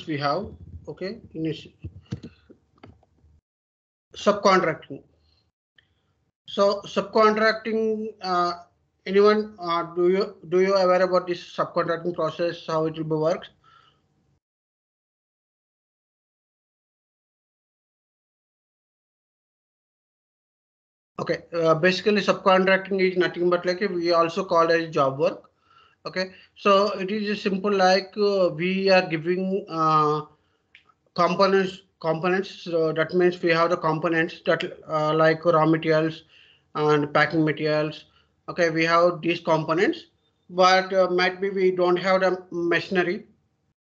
models we have. Okay, in this subcontracting. So subcontracting, uh, anyone, uh, do you do you aware about this subcontracting process, how it will be works? Okay, uh, basically subcontracting is nothing but like we also call as job work. Okay, so it is simple like uh, we are giving uh, components components. So that means we have the components that uh, like raw materials and packing materials. Okay, we have these components, but uh, might be we don't have the machinery,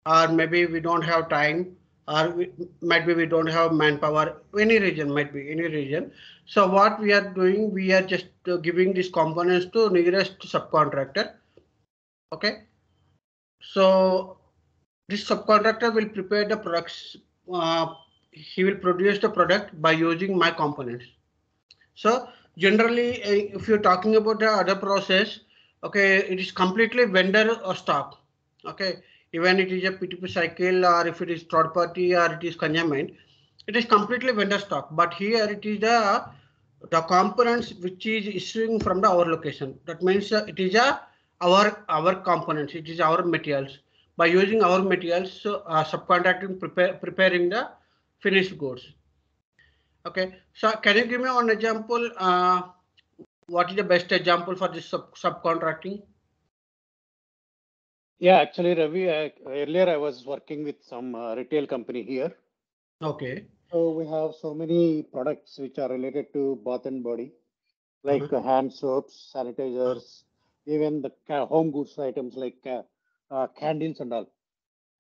or maybe we don't have time or we, might be we don't have manpower any region might be any region so what we are doing we are just uh, giving these components to nearest subcontractor okay so this subcontractor will prepare the products uh, he will produce the product by using my components so generally uh, if you're talking about the other process okay it is completely vendor or stock okay even it is a P2P cycle or if it is third party or it is consignment, it is completely vendor stock. But here it is the the components which is issuing from the our location. That means uh, it is a our our components. It is our materials. By using our materials, uh, subcontracting prepare, preparing the finished goods. Okay, so can you give me one example? Uh, what is the best example for this sub subcontracting? Yeah, actually, Ravi, I, earlier I was working with some uh, retail company here. Okay. So we have so many products which are related to bath and body, like -huh. hand soaps, sanitizers, even the home goods items like uh, uh, candles and all.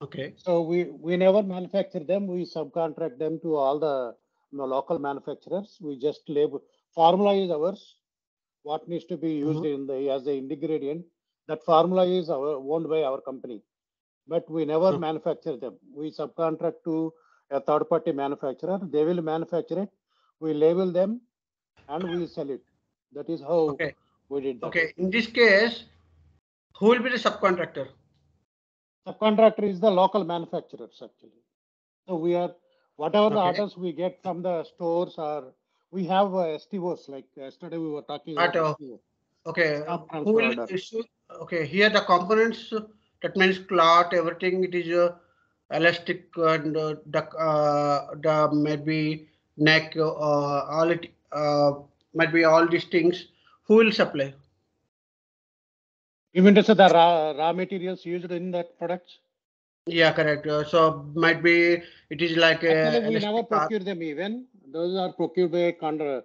Okay. So we we never manufacture them. We subcontract them to all the you know, local manufacturers. We just label formula is ours. What needs to be used mm -hmm. in the as the ingredient that formula is our, owned by our company, but we never hmm. manufacture them. We subcontract to a third party manufacturer. They will manufacture it. We label them and we sell it. That is how okay. We did that. Okay. In this case, who will be the subcontractor? Subcontractor is the local manufacturers actually. So we are, whatever okay. the orders we get from the stores or we have uh, STOs like yesterday we were talking about STO. Okay, who will issue okay here the components that means cloth everything it is uh, elastic and uh, the uh, the maybe neck uh, all it uh, might be all these things who will supply mean to say the raw, raw materials used in that products yeah correct uh, so might be it is like Actually, we never procure them even those are procured by contra,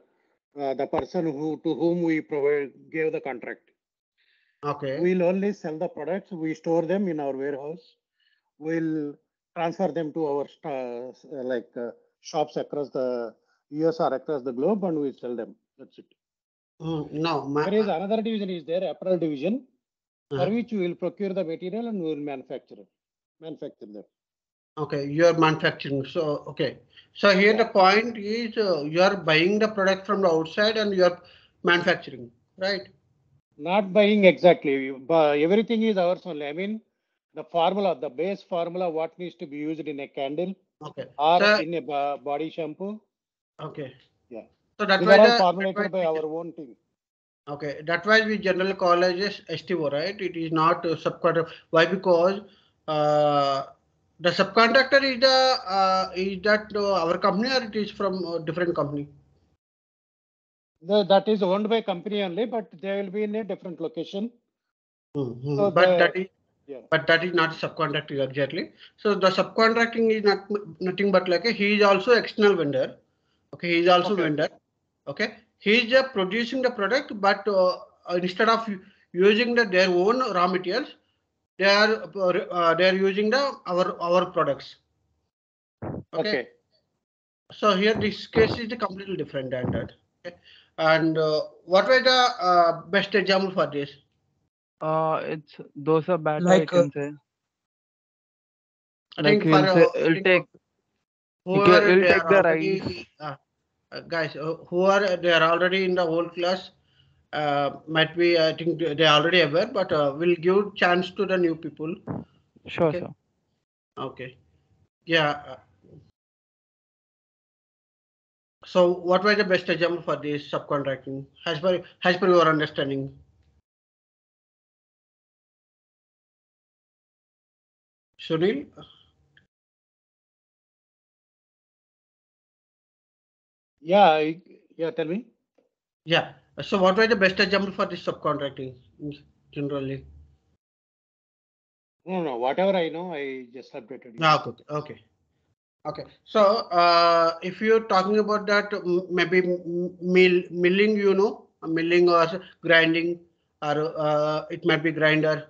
uh, the person who to whom we provide gave the contract Okay. We'll only sell the products. We store them in our warehouse. We'll transfer them to our uh, like uh, shops across the US or across the globe, and we sell them. That's it. Mm, no, my, there is another division is there, apparel division, uh for which we will procure the material and we will manufacture it, manufacture them. Okay, you are manufacturing. So okay, so here yeah. the point is uh, you are buying the product from the outside and you are manufacturing, right? Not buying exactly, but everything is ours only. I mean, the formula, the base formula, what needs to be used in a candle okay. or so, in a body shampoo. Okay. So that's why the, formulated by our own team. Okay, that's why we generally call as STO, right? It is not a subcontractor. Why? Because uh, the subcontractor is the uh, is that uh, our company or it is from a different company? The, that is owned by company only, but they will be in a different location. Mm-hmm. So but the, that is yeah. but that is not subcontracting exactly. So the subcontracting is not nothing but like a, he is also external vendor. Okay, he is also okay. vendor. Okay, he is uh, producing the product, but uh, instead of using the, their own raw materials, they are uh, they are using the our our products. Okay. okay. So here this case is completely different than that. Okay. And uh, what was the uh, best example for this? Uh, it's dosa batter, like, I can say. I like think for, say, it'll take, whoever it'll take the already, rice. Uh, guys, uh, who are they are already in the whole class, uh, might be, I think they are already aware, but uh, we'll give chance to the new people. Sure, okay. sir. Okay. Yeah. So what was the best example for this subcontracting as per, as per your understanding? Sunil? Yeah, I- yeah, tell me. Yeah. So what was the best example for this subcontracting generally? No, no, whatever I know, I just updated you. Ah, Okay, okay. Okay, so uh, if you're talking about that, maybe mill, milling, you know, milling or grinding, or uh, it might be grinder.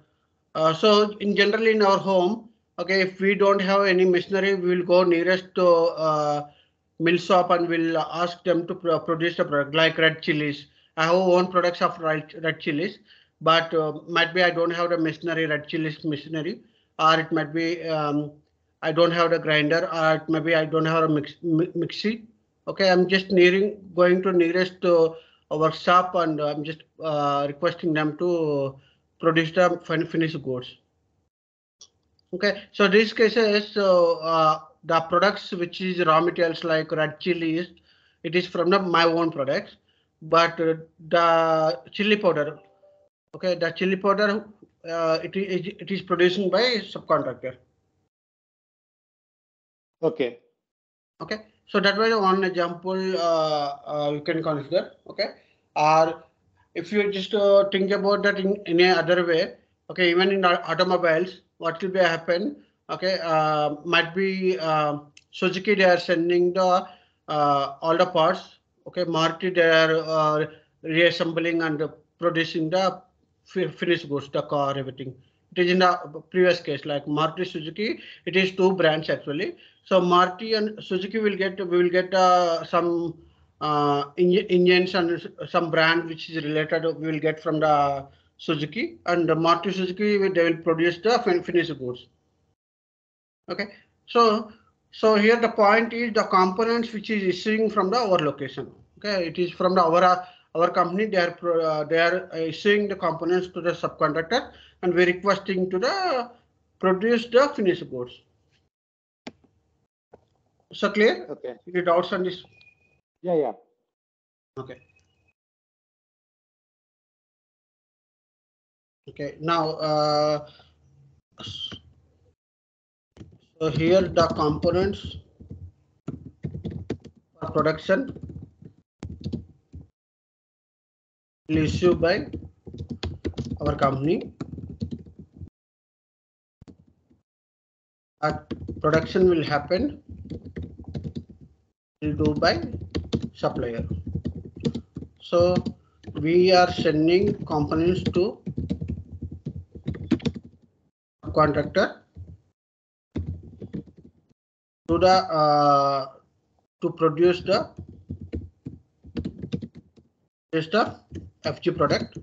Uh, so in generally in our home, okay, if we don't have any machinery, we will go nearest to uh, mill shop and we'll ask them to pro- produce the product like red chilies. I have own products of red, red chilies, but uh, might be I don't have the machinery, red chilies machinery, or it might be um, I don't have the grinder, or it maybe I don't have a mix, mi- mixie. Okay, I'm just nearing going to nearest uh, workshop and I'm just uh, requesting them to produce the fin- finished goods. Okay, so these cases, so uh, the products which is raw materials like red chilies, it is from the my own products, but uh, the chili powder, okay, the chili powder, uh, it is it is produced by subcontractor. Okay, Okay, so that was one example uh, uh, you can consider. Okay, or if you just uh, think about that in any other way, okay, even in automobiles, what will be happen? Okay, uh, might be uh, Suzuki they are sending the uh, all the parts. Okay, Maruti they are uh, reassembling and producing the finished goods, the car, everything. It is in the previous case like Maruti Suzuki. It is two brands actually. So Maruti and Suzuki will get we will get uh, some uh, engine, engines and some brand which is related. We will get from the Suzuki and the Suzuki they will produce the fin- finished goods. Okay, so so here the point is the components which is issuing from the our location. Okay, it is from the our uh, our company. They are uh, they are issuing the components to the subcontractor and we're requesting to the produce the finished goods. So clear? okay, Any doubts on this? yeah, yeah. Okay. Okay, now, uh, so here the components for production issued by our company. But production will happen will do by supplier. So we are sending components to contractor to the uh, to produce the just the FG product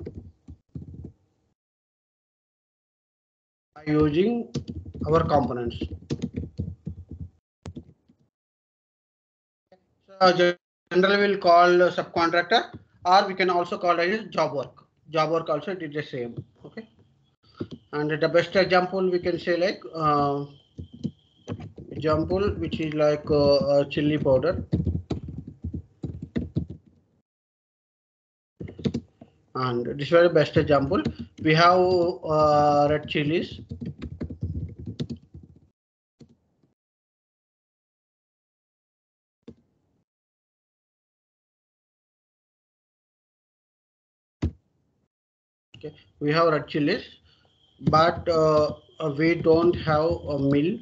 by using our components. So generally we'll call subcontractor or we can also call it job work. Job work also is the same. Okay. And the best example we can say like uh, example which is like uh, chili powder. And this was the best example. We have uh, red chilies. Okay, we have red chilies, but uh, we don't have a mill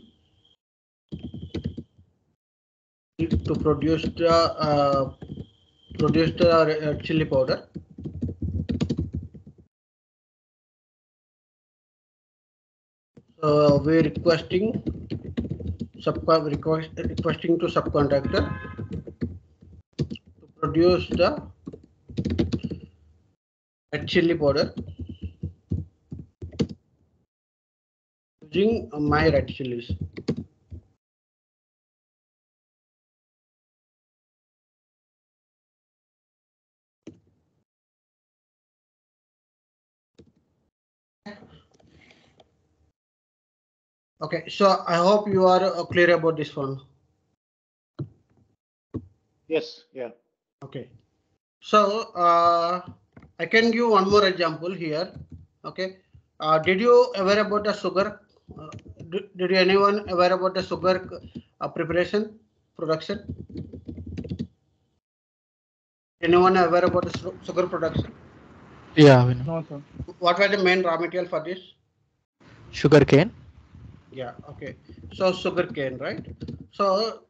to produce the uh, produce the uh, chili powder. So we requesting sub request requesting to subcontractor to produce the red chili powder using my red chilies. Okay, so I hope you are uh, clear about this one. Yes, yeah. Okay, so uh, I can give one more example here. Okay, uh, did you aware about the sugar? Uh, did, did anyone aware about the sugar uh, preparation production? Anyone aware about the sugar production? Yeah, we know. No, sir. What were the main raw material for this? Sugar cane. Yeah, okay. So sugar cane, right? So,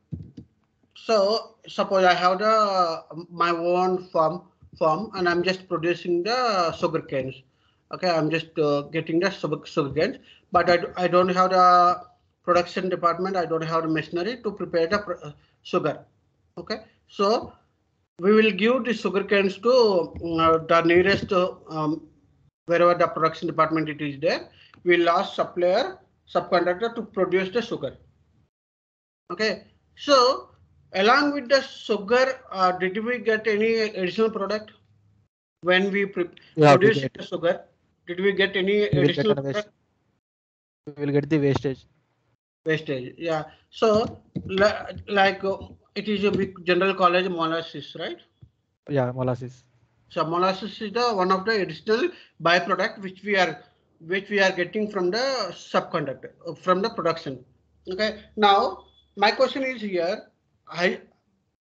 so suppose I have the my own farm farm and I'm just producing the sugar canes. Okay, I'm just uh, getting the sugar, sugar canes, but I, I don't have the production department. I don't have the machinery to prepare the uh, sugar. Okay, so we will give the sugar canes to uh, the nearest uh, um, wherever the production department it is there. We'll ask supplier subcontractor to produce the sugar. Okay, so along with the sugar, uh, did we get any additional product when we Yeah, produce the sugar? Did we get any we additional product? We will get the wastage. wastage? Yeah, so like uh, it is a big general college molasses, right? Yeah, molasses. So molasses is the one of the additional byproduct which we are which we are getting from the subconductor uh, from the production. Okay. Now my question is here. I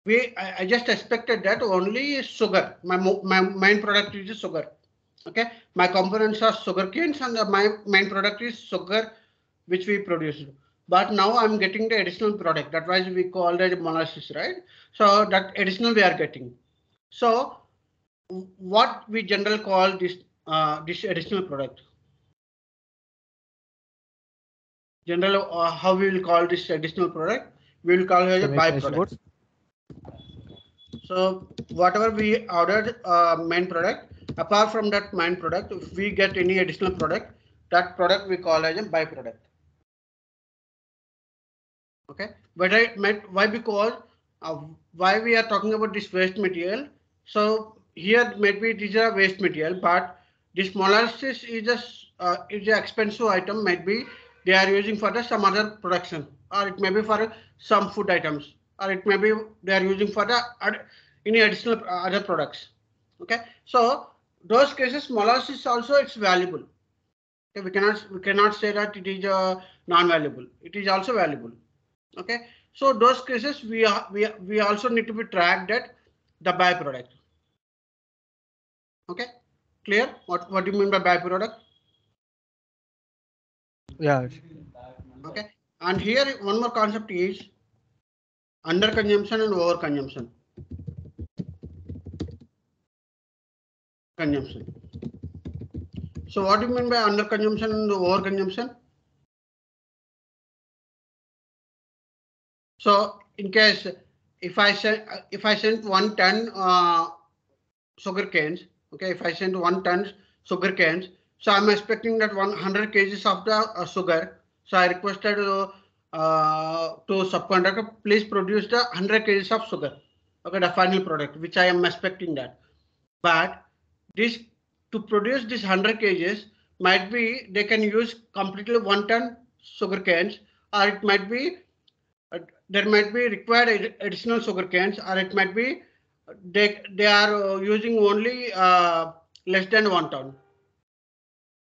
we I, I just expected that only sugar. My my main product is sugar. Okay. My components are sugar canes and the, my main product is sugar which we produce. But now I'm getting the additional product. That was we call it molasses, right? So that additional we are getting. So what we generally call this uh, this additional product. General, uh, how we will call this additional product? We will call it a Semi-finished byproduct. So whatever we ordered uh, main product, apart from that main product, if we get any additional product, that product we call as a byproduct. Okay, but I meant why because uh, why we are talking about this waste material. So here maybe it is a waste material, but this molasses is a s- uh, is an expensive item. Maybe they are using for the some other production, or it may be for some food items, or it may be they are using for the ad- any additional uh, other products. Okay, so those cases molasses also it's valuable. Okay, we cannot we cannot say that it is uh, non-valuable. It is also valuable. Okay, so those cases we are we we also need to be tracked at the byproduct. Okay, clear? What what do you mean by byproduct? Yeah, Okay, and here one more concept is under consumption and over consumption. Consumption. So what do you mean by under consumption and over consumption? So in case if I send if I send one ton uh, sugar canes, okay, if I send one ton sugar canes, so I'm expecting that 100 kgs of the uh, sugar. So I requested uh, uh, to subcontractor, please produce the 100 kgs of sugar. Okay, the final product, which I am expecting that. But this to produce this 100 kgs might be they can use completely one ton sugar canes, or it might be uh, there might be required additional sugar canes, or it might be they they are uh, using only uh, less than one ton.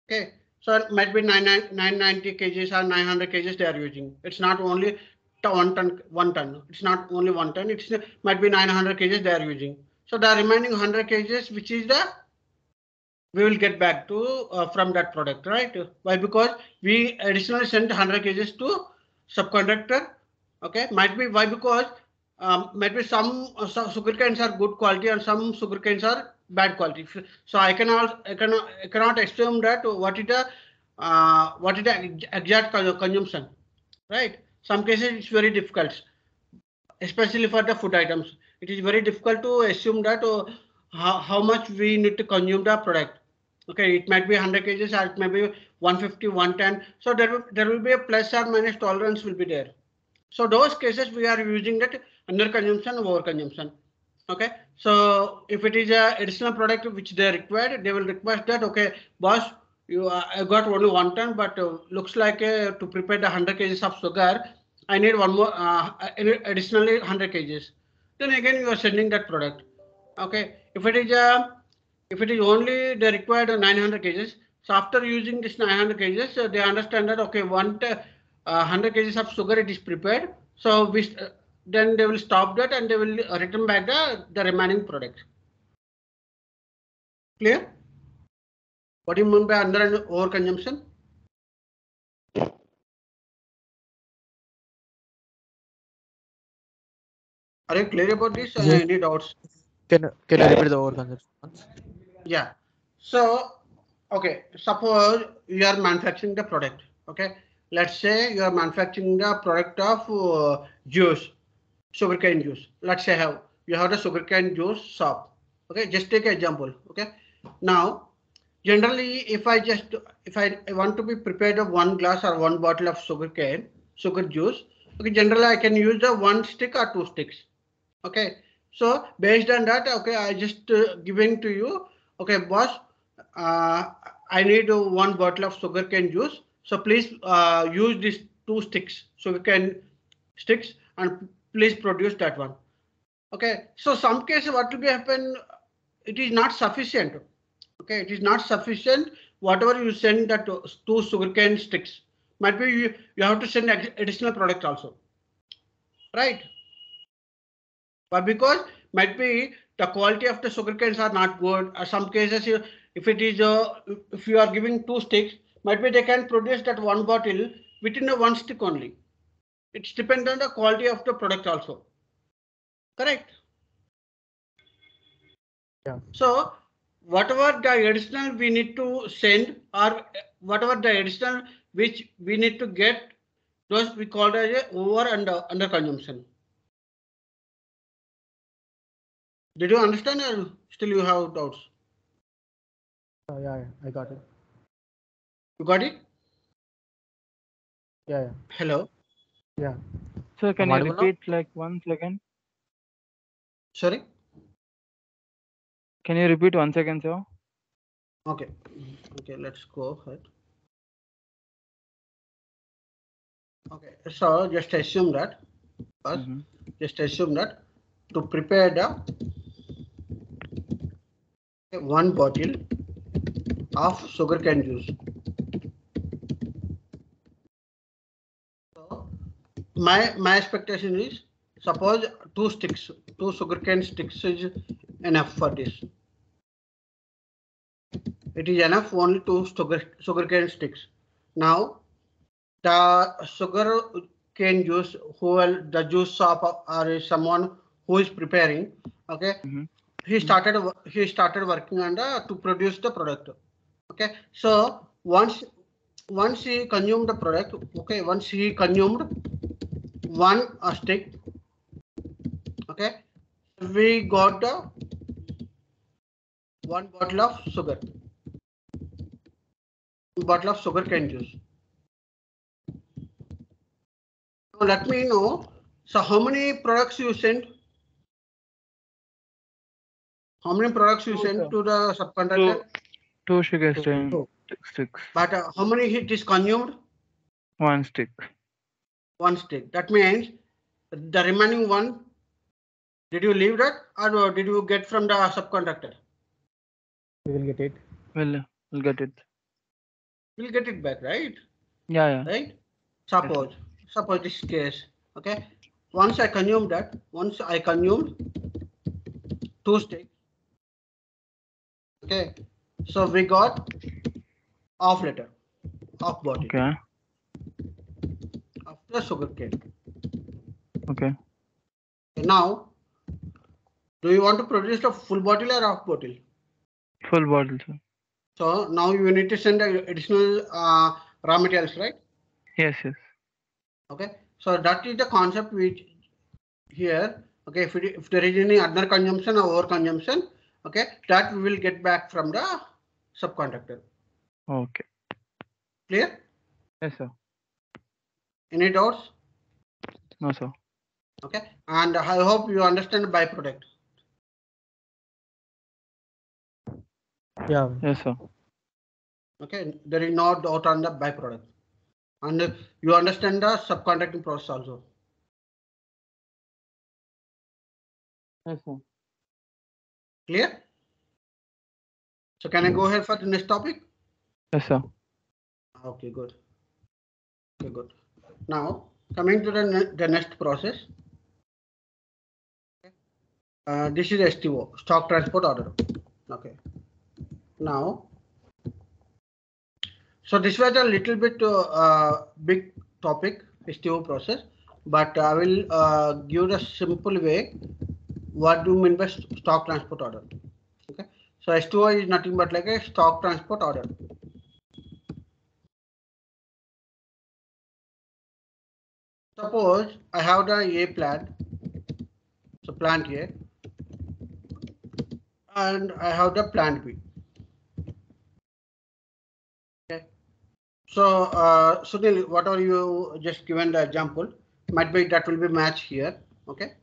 Okay, so it might be 990 990 kgs or 900 kgs they are using. It's not only one ton, one ton. It's not only one ton. It's might be 900 kgs they are using. So the remaining 100 kgs, which is the we will get back to uh, from that product, right? Why? Because we additionally sent 100 kgs to subcontractor. Okay, might be why because um, might be some, uh, sugar canes are good quality and some sugar canes are bad quality. So I cannot I cannot I cannot assume that what is the uh, what is the ex- exact con- consumption, right? Some cases it's very difficult, especially for the food items. It is very difficult to assume that uh, how, how much we need to consume the product. Okay, it might be 100 kgs or it may be 150, 110. So there there will be a plus or minus tolerance will be there. So those cases we are using that under consumption, over consumption. Okay, so if it is a additional product which they required, they will request that, okay, boss, you uh, I got only one ton, but uh, looks like uh, to prepare the 100 kgs of sugar, I need one more uh, additionally 100 kgs. Then again, you are sending that product. Okay, if it is uh, if it is only they required 900 kgs, so after using this 900 kgs, uh, they understand that okay, one uh, 100 kgs of sugar it is prepared. So we then they will stop that and they will return back the the remaining product. Clear? What do you mean by under and over consumption? Are you clear about this? Uh. Any doubts? Can can you repeat the overconsumption? once? Yeah. So, okay, suppose you are manufacturing the product. Okay. Let's say you are manufacturing the product of uh, juice, sugarcane juice. Let's say have you have the sugarcane juice shop. Okay. Just take example. Okay. Now, generally, if I just if I, I want to be prepared of one glass or one bottle of sugarcane sugar juice, okay, generally I can use the one stick or two sticks. Okay. So based on that, okay, I just uh, giving to you okay boss uh, i need uh, one bottle of sugarcane juice so please uh, use these two sticks sugarcane sticks and please produce that one okay so some cases what will be happen it is not sufficient okay it is not sufficient whatever you send that two sugarcane sticks might be you, you have to send additional product also right but because might be the quality of the sugar canes are not good. Or some cases, if it is, uh, if you are giving two sticks, might be they can produce that one bottle within a one stick only. It's dependent on the quality of the product also. Correct? Yeah. So whatever the additional we need to send or whatever the additional which we need to get, those we call as over and uh, under consumption. Did you understand or still you have doubts? Uh, yeah, yeah, I got it. You got it? Yeah, yeah, Hello? Yeah. Sir, can I'm you audible now? repeat like once again? Sorry? Can you repeat once again, sir? Okay. Okay, let's go ahead. Okay, so just assume that first, Mhm. just assume that to prepare the one bottle of sugarcane juice. So my my expectation is suppose two sticks, two sugarcane sticks is enough for this. It is enough only two sugar sugarcane sticks. Now the sugar cane juice who will the juice shop or someone who is preparing okay Mhm. he started he started working on the to produce the product okay so once once he consumed the product okay once he consumed one uh, stick. Okay. We got the one bottle of sugar. Bottle of sugar cane juice now let me know so how many products you sent how many products you sent to the subcontractor? Two. Sugar Two- two. sticks, but uh, how many it is consumed? One stick. One stick that means the remaining one did you leave that or did you get from the subcontractor We will get it. We'll, we'll get it. we'll get it back right Yeah, yeah. right suppose suppose this case okay once i consume that once i consume two sticks okay so we got off letter, off body. Okay, of the sugar cane okay. now do you want to produce the full bottle or half bottle Full bottle, sir. so now you need to send the additional uh, raw materials right Yes, yes. Okay, so that is the concept which here, okay, if, it, if there is any under consumption or over consumption, okay, that we will get back from the subcontractor. Okay. Clear? Yes, sir. Any doubts? No, sir. Okay, and I hope you understand byproduct. Yeah, Yes, sir. Okay, there is no doubt on the byproduct. And you understand the subcontracting process also. Yes, sir. Clear? So can I go ahead for the next topic? Yes, sir. Okay, good. Okay, good. Now, coming to the, ne- the next process. Uh, this is STO, stock transport order. Okay. Now, so this was a little bit uh, uh, big topic, STO process, but I will uh, give the simple way. What do you mean by stock transport order? Okay. So STO is nothing but like a stock transport order. Suppose I have the A plant, so plant A, and I have the plant B. Okay. So, uh, Sunil, whatever you just given the example, might be that will be match here. Okay.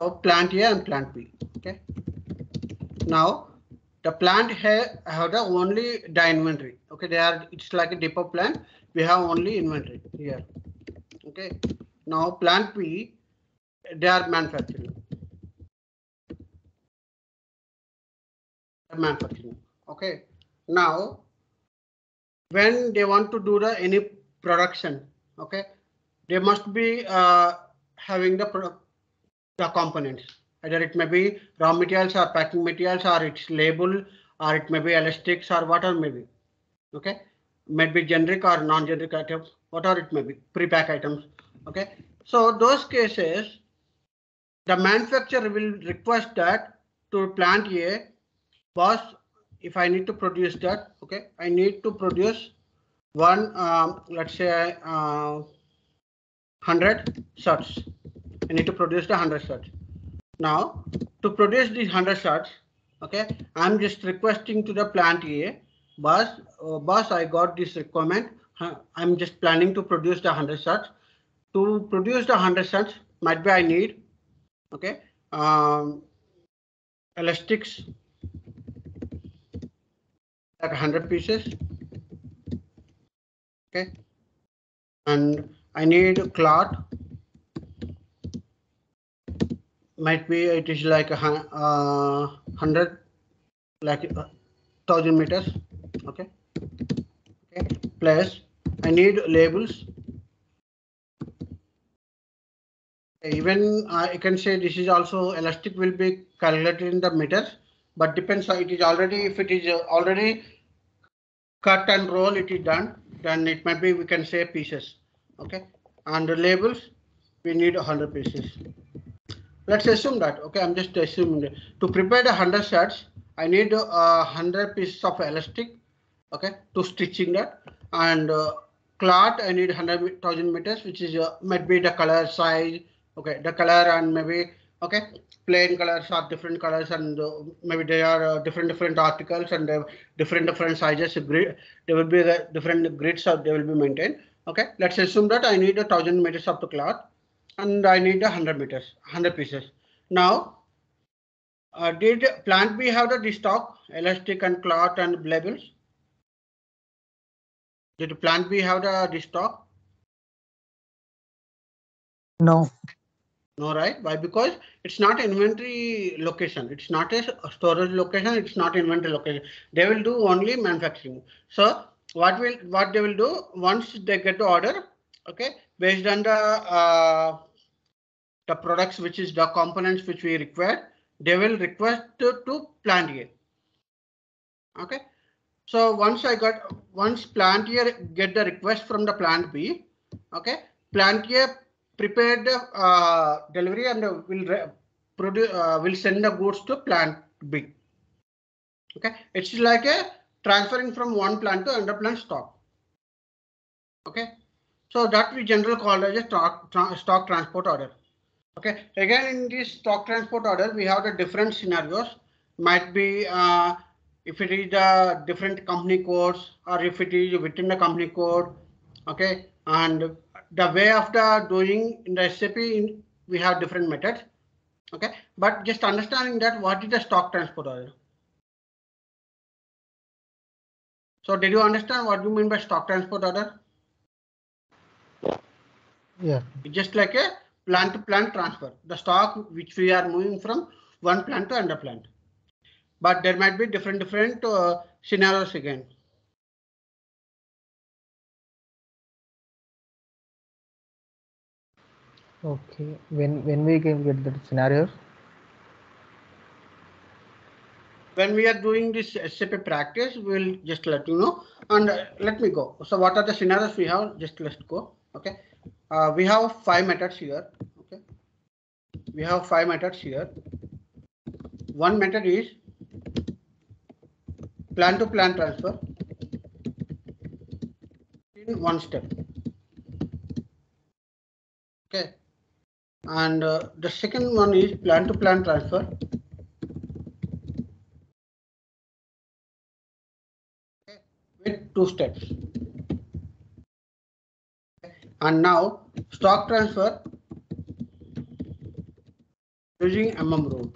So plant A and plant B. Okay. Now the plant here have the only the inventory. Okay, they are it's like a depot plant. We have only inventory here. Okay. Now plant B, they are manufacturing. Manufacturing. Okay. Now when they want to do the any production, okay, they must be uh, having the the components. Either it may be raw materials or packing materials or its label or it may be elastics or whatever may be. Okay. May be generic or non-generic items, whatever it may be, pre-pack items. Okay. So those cases, the manufacturer will request that to plant A, boss, if I need to produce that, okay, I need to produce one, um, let's say, uh, 100 shots. I need to produce the 100 shots. Now, to produce these 100 shots, okay, I'm just requesting to the plant A, boss, uh, boss, I got this requirement. I'm just planning to produce the 100 shots. To produce the 100 shots, might be I need, okay, um, elastics, like 100 pieces. Okay, and I need cloth might be it is like a uh, hundred like uh, thousand meters okay? Okay plus i need labels. Even i can say this is also elastic will be calculated in the meters but depends it is already if it is uh, already cut and roll it is done then it might be we can say pieces okay? And the labels we need 100 pieces let's assume that okay i'm just assuming that. to prepare the 100 shots i need uh, 100 pieces of elastic okay to stitching that. And uh, cloth i need 100000 meters which is uh, might be the color size okay the color and maybe okay plain colors are different colors and uh, maybe they are uh, different different articles and they different different sizes grid there will be the different grids or they will be maintained okay. Let's assume that i need a thousand meters of the cloth and I need a hundred meters, hundred pieces. Now, uh, did plant B have the stock, elastic and cloth and labels? Did plant B have the stock? No, No, right? Why? Because it's not inventory location. It's not a storage location. It's not inventory location. They will do only manufacturing. So what will what they will do once they get the order, okay, based on the uh, the products which is the components which we require, they will request to, to plant A. Okay. So once I got once plant A get the request from the plant B, okay, plant A prepared the uh, delivery and will produce uh, will send the goods to plant B. Okay, it's like a transferring from one plant to another plant stock. Okay, so that we generally call as a stock, tra- stock transport order. Okay, again in this stock transport order we have the different scenarios. Might be uh, if it is the different company codes or if it is within the company code. Okay, and the way of the doing in the SAP, in- we have different methods. Okay, but just understanding that what is the stock transport order? So did you understand what you mean by stock transport order? Yeah. It's just like a plant to plant transfer, the stock which we are moving from one plant to another plant. But there might be different different uh, scenarios again. Okay. When when we can get the scenarios? When we are doing this SAP practice, we'll just let you know. And uh, let me go. So what are the scenarios we have? Just let's go. Okay. Uh, we have five methods here. Okay. We have five methods here. One method is plan to plan transfer in one step. Okay. And uh, the second one is plan to plan transfer with two steps. And now stock transfer using MM route.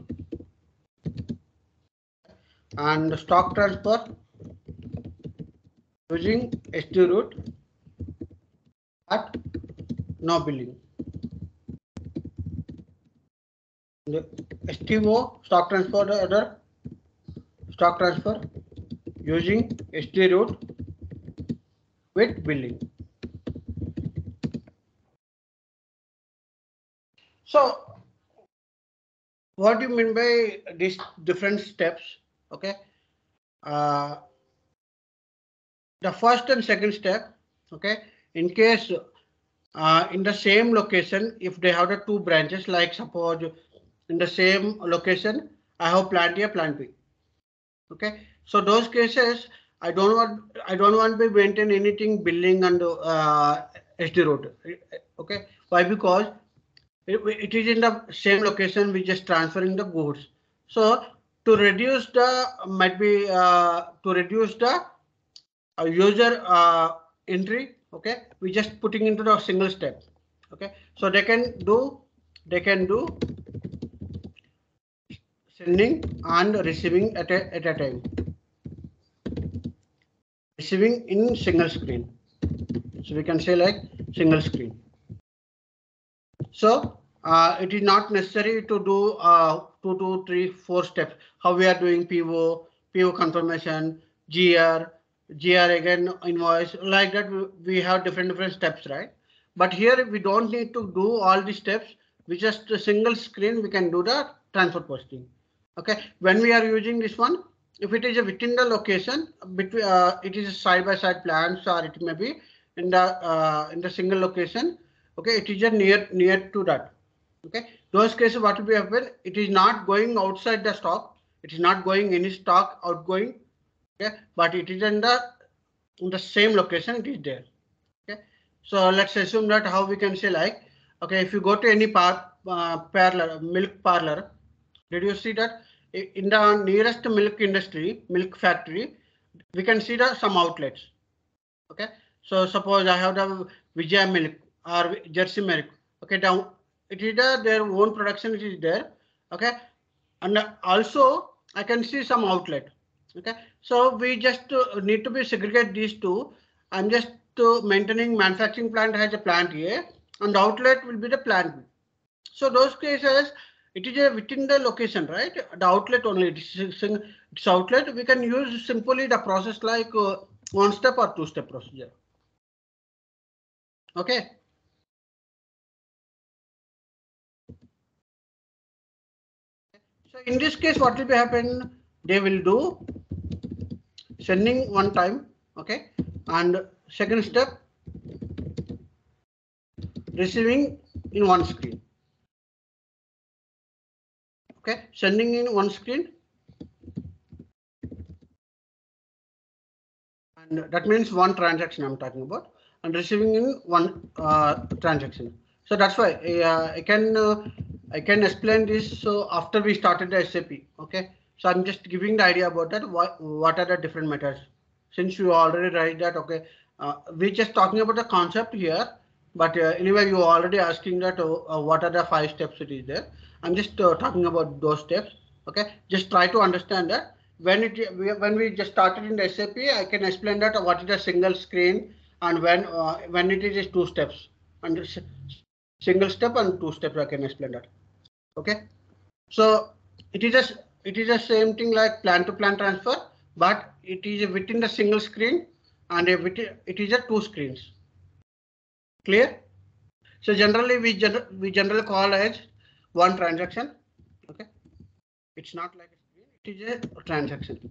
And stock transfer using SD route at no billing. The STO stock transfer order stock transfer using SD route with billing. So what do you mean by these different steps? Okay. Uh, the first and second step, okay, in case uh, in the same location, if they have the two branches, like suppose in the same location, I have plant A, plant B. Okay, so those cases, I don't want I don't want to maintain anything building and uh, SD route. Okay, why? Because it, it is in the same location, we just transferring the goods. So to reduce the might be uh, to reduce the uh, user uh, entry. Okay, we just putting into the single step. Okay, so they can do they can do sending and receiving at a, at a time receiving in single screen. So we can say like single screen. So uh, it is not necessary to do uh, two, two, three, four steps. How we are doing PO, PO confirmation, GR, GR again invoice like that. We, have different different steps, right? But here we don't need to do all these steps. We just a single screen. We can do the transfer posting. Okay. When we are using this one, if it is a within the location between uh, it is side by side plans or it may be in the uh, in the single location okay it is a near near to that okay? Those cases what will be happen it is not going outside the stock. It is not going any stock outgoing. Okay? But it is in the in the same location it is there. Okay? So let's assume that how we can say like okay if you go to any par, uh, parlor milk parlor did you see that in the nearest milk industry, milk factory, we can see the some outlets. Okay, so suppose I have the Vijay milk or Jersey milk. Okay, down it is the, their own production. It is there. Okay, and also I can see some outlet. Okay, so we just uh, need to be segregate these two. I'm just uh, maintaining manufacturing plant has a plant A, and the outlet will be the plant. So those cases it is within the location, right? The outlet only, it's, it's outlet. We can use simply the process like uh, one step or two step procedure. Okay. In this case, what will be happen? They will do sending one time. Okay. And second step, receiving in one screen okay sending in one screen and that means one transaction i'm talking about and receiving in one uh, transaction so that's why uh, i can uh, i can explain this so after we started the sap okay so i'm just giving the idea about that what what are the different methods since you already write that okay uh, we're just talking about the concept here but uh, anyway you already asking that uh, what are the five steps it is there I'm just uh, talking about those steps. Okay, just try to understand that. when it when we just started in the SAP, I can explain that what is a single screen and when uh, when it is two steps and single step and two steps I can explain that. Okay, so it is just it is the same thing like plan to plan transfer, but it is within the single screen and it is a two screens. Clear? So generally we gen we generally call as one transaction. Okay, it's not like it is a transaction.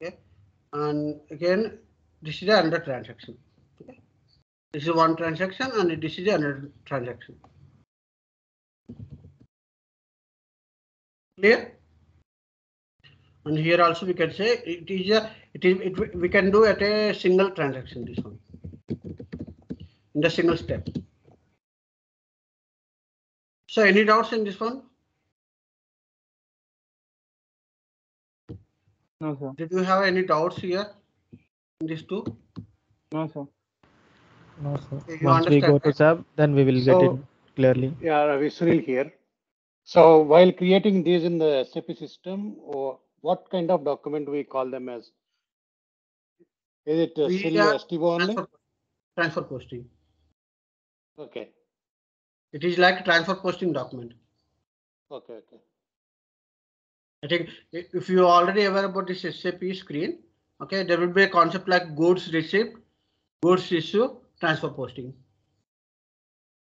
Okay, and again, this is another transaction. This is one transaction and this is another transaction. Clear? And here also we can say it is a, it is, it, we can do at a single transaction, this one. In the single step. So any doubts in this one? No, sir. Did you have any doubts here? In these two? No, sir. No, sir. You Once we go to right? sub, then we will get it clearly. Yeah, Ravi, Sunil here. So while creating these in the SAP system, or what kind of document we call them as? Is it uh, We still STO only? Transfer, transfer posting. Okay, It is like transfer posting document. okay, okay. I think if you are already aware about this SAP screen, okay, there will be a concept like goods receipt, goods issue, transfer posting.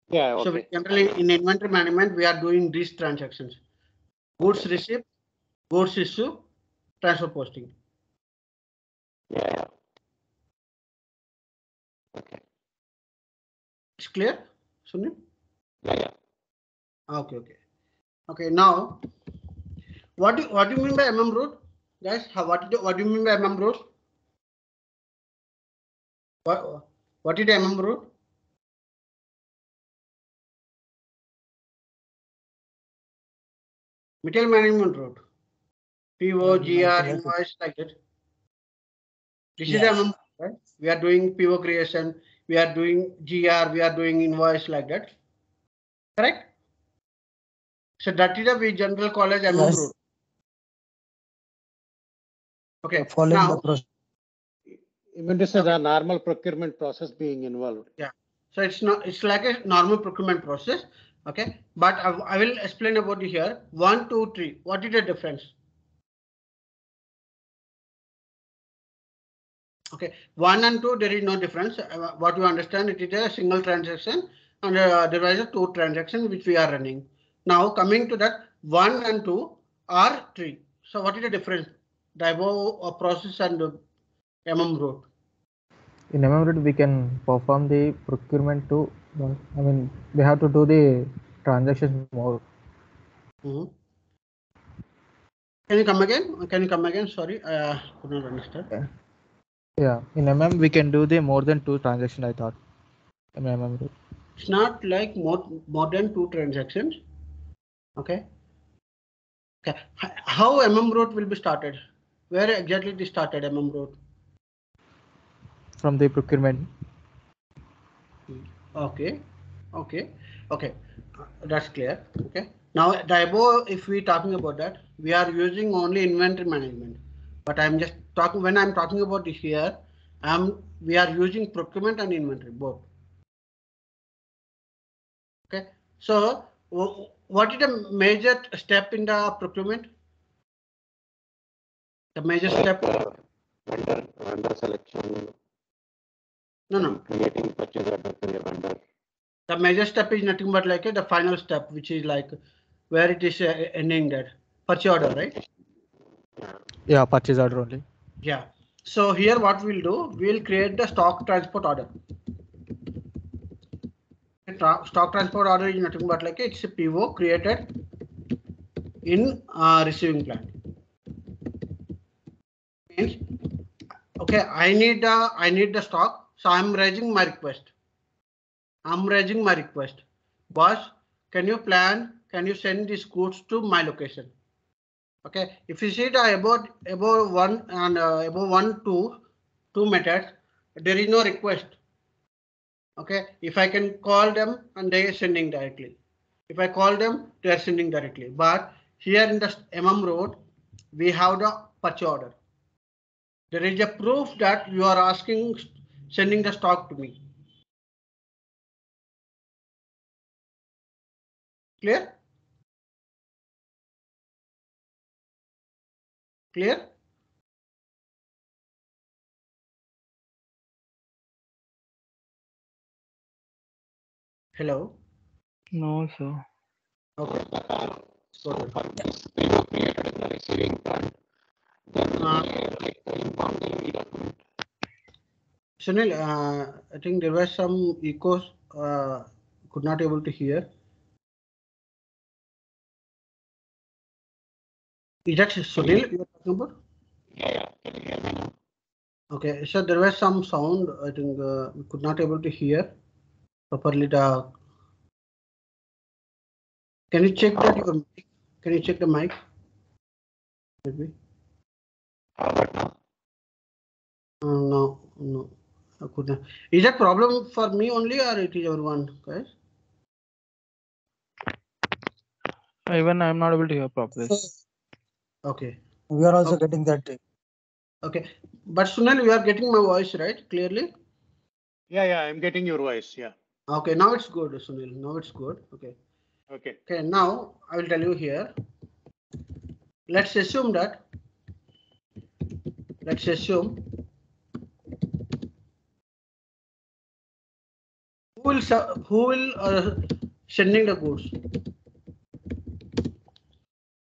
Yeah, So we generally in inventory management, we are doing these transactions. Goods receipt, goods issue, transfer posting. Yeah. Okay, It's clear, Sunil? yeah, yeah. Okay, okay. Okay, now, what do, what do you mean by MM route? Guys, how, what, do- what do you mean by MM route? What, what is the MM route? Material management route. PO, GR, invoice, like that. This is the MM, right? We are doing PO creation, we are doing GR, we are doing invoice like that. Correct? So that is a we general college MM Yes. route. Okay, Following the process. To say the normal procurement process being involved? Yeah. So it's not, it's like a normal procurement process. Okay, but I, I will explain about it here. One, two, three. What is the difference? Okay, one and two, there is no difference. Uh, What you understand, it is a single transaction and uh, there is a two transaction which we are running. Now coming to that, one and two are three. So what is the difference? The above uh, process and the MM route. In MM route, we can perform the procurement to, I mean, we have to do the transactions more. Mhm. Can you come again? Can you come again? Sorry, uh, could not understand. Yeah, in MM, we can do the more than two transactions, I thought. In MM route. It's not like more, more than two transactions. Okay. Okay. How MM route will be started? Where exactly it is started MM route? From the procurement. Okay. Okay. Okay. That's clear. Okay. Now, Daibo, if we're talking about that, we are using only inventory management. But I'm just talking, when I'm talking about this here, I'm, we are using procurement and inventory both. Okay. So what is the major step in the procurement? The major step? Vendor, vendor selection, No, no. creating purchase order to a vendor. The major step is nothing but like uh, the final step, which is like where it is uh, ending that purchase order, right? Yeah, purchase order only. Yeah. So here what we'll do, we'll create the stock transport order. Tra- Stock transport order is nothing but like it's a PO created in uh, receiving plant. Means, okay, I need the I need the stock, so I'm raising my request. I'm raising my request. Boss, can you plan? Can you send these goods to my location? Okay, if you see the about above one and uh, above one two two methods, there is no request. Okay, if I can call them and they are sending directly. If I call them, they are sending directly. But here in the MM road, we have the purchase order. There is a proof that you are asking, sending the stock to me. Clear? Clear? Hello? No, sir. Okay. Sorry. Uh, Sunil, uh, I think there was some echoes, uh, could not able to hear. Is that Sunil you are talking about? Okay, so there was some sound, I think, uh, we could not able to hear properly the. Can you check that your, mic? can you check the mic? Maybe. Uh, no, no, I. Is that problem for me only or it is everyone, guys? Even I'm not able to hear properly. Okay, We are also Okay. getting that. okay. But Sunil, you are getting my voice, right? Clearly? Yeah, yeah, I'm getting your voice. Yeah. Okay, now it's good, Sunil. Now it's good. Okay. Okay. Okay, now I will tell you here. Let's assume that. Let's assume. Will who will uh, sending the goods?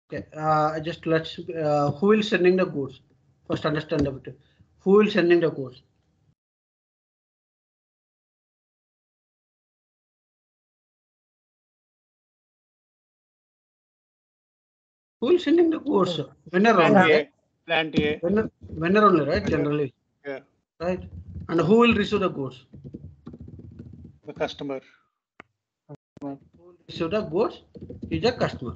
Okay, uh, just let's uh, who will sending the goods? First understand a bit. Who will sending the goods? Who will sending the goods? Winner only, right? plant A. Winner, winner only, right? Generally, Yeah. right? And who will receive the goods? The customer. Who will the goods is a customer.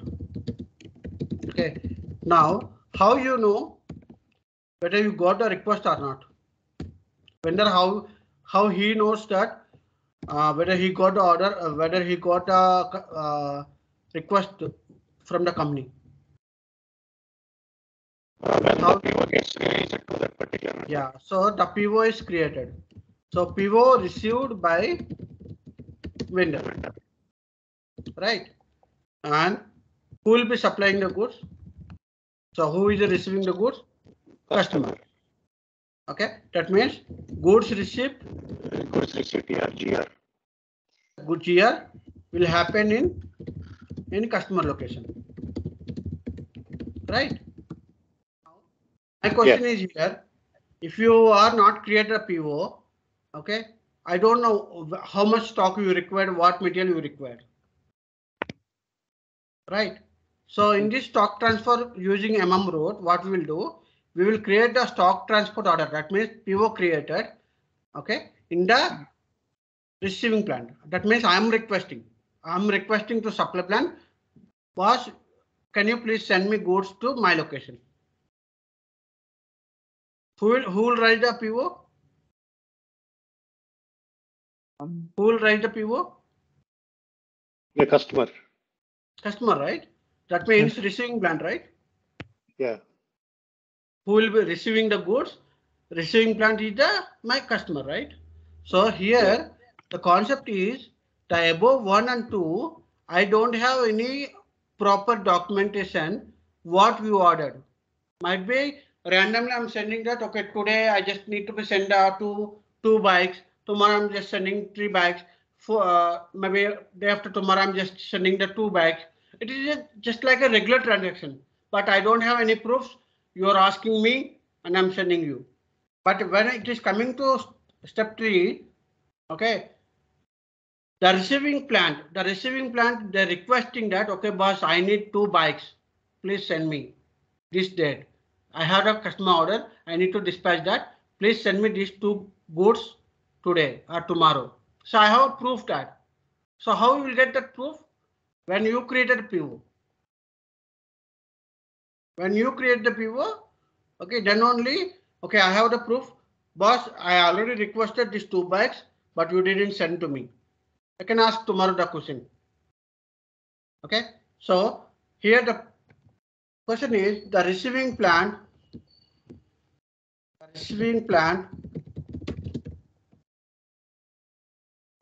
Okay. Now, how you know whether you got the request or not? Vendor, how how he knows that uh, whether he got the order, uh, whether he got a uh, request from the company. How- Yeah, so the PO is created. So PO received by vendor. Right? And who will be supplying the goods? So who is receiving the goods? Customer. Okay, that means goods received, Goods receipt, GR. good year will happen in in customer location. Right? My question is here, if you are not create a PO, okay, I don't know how much stock you require, what material you require. Right? So in this stock transfer using MM road, what we will do, we will create the stock transport order. That means PO created, okay, in the receiving plant. That means I am requesting, I am requesting to supply plant, boss, can you please send me goods to my location? Who will, who will write the PO? Um, Who will write the PO? The customer. Customer, right? That means receiving plant, right? Yeah. Who will be receiving the goods? Receiving plant is the my customer, right? So here the concept is the above one and two. I don't have any proper documentation what we ordered. Might be randomly I'm sending that. Okay, today I just need to be send out to two bikes. Tomorrow I'm just sending three bikes. For uh, maybe day after tomorrow I'm just sending the two bikes. It is just like a regular transaction, but I don't have any proofs. You are asking me and I'm sending you. But when it is coming to step three, okay, the receiving plant, the receiving plant, they're requesting that, okay, boss, I need two bikes. Please send me this date. I have a customer order. I need to dispatch that. Please send me these two goods today or tomorrow. So I have proof that. So how you will get that proof? When you created PO. When you create the PO, okay, then only, okay, I have the proof. Boss, I already requested these two bikes, but you didn't send to me. I can ask tomorrow the question. Okay, so here the question is the receiving plant. the Receiving plant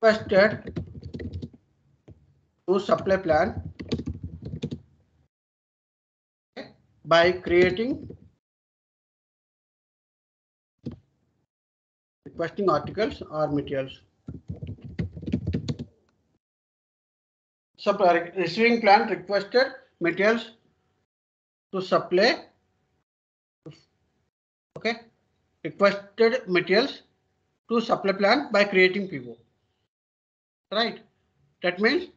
requested to supply plan by creating requesting articles or materials. Supply receiving plant requested materials to supply. Okay, requested materials to supply plant by creating PO. Right, that means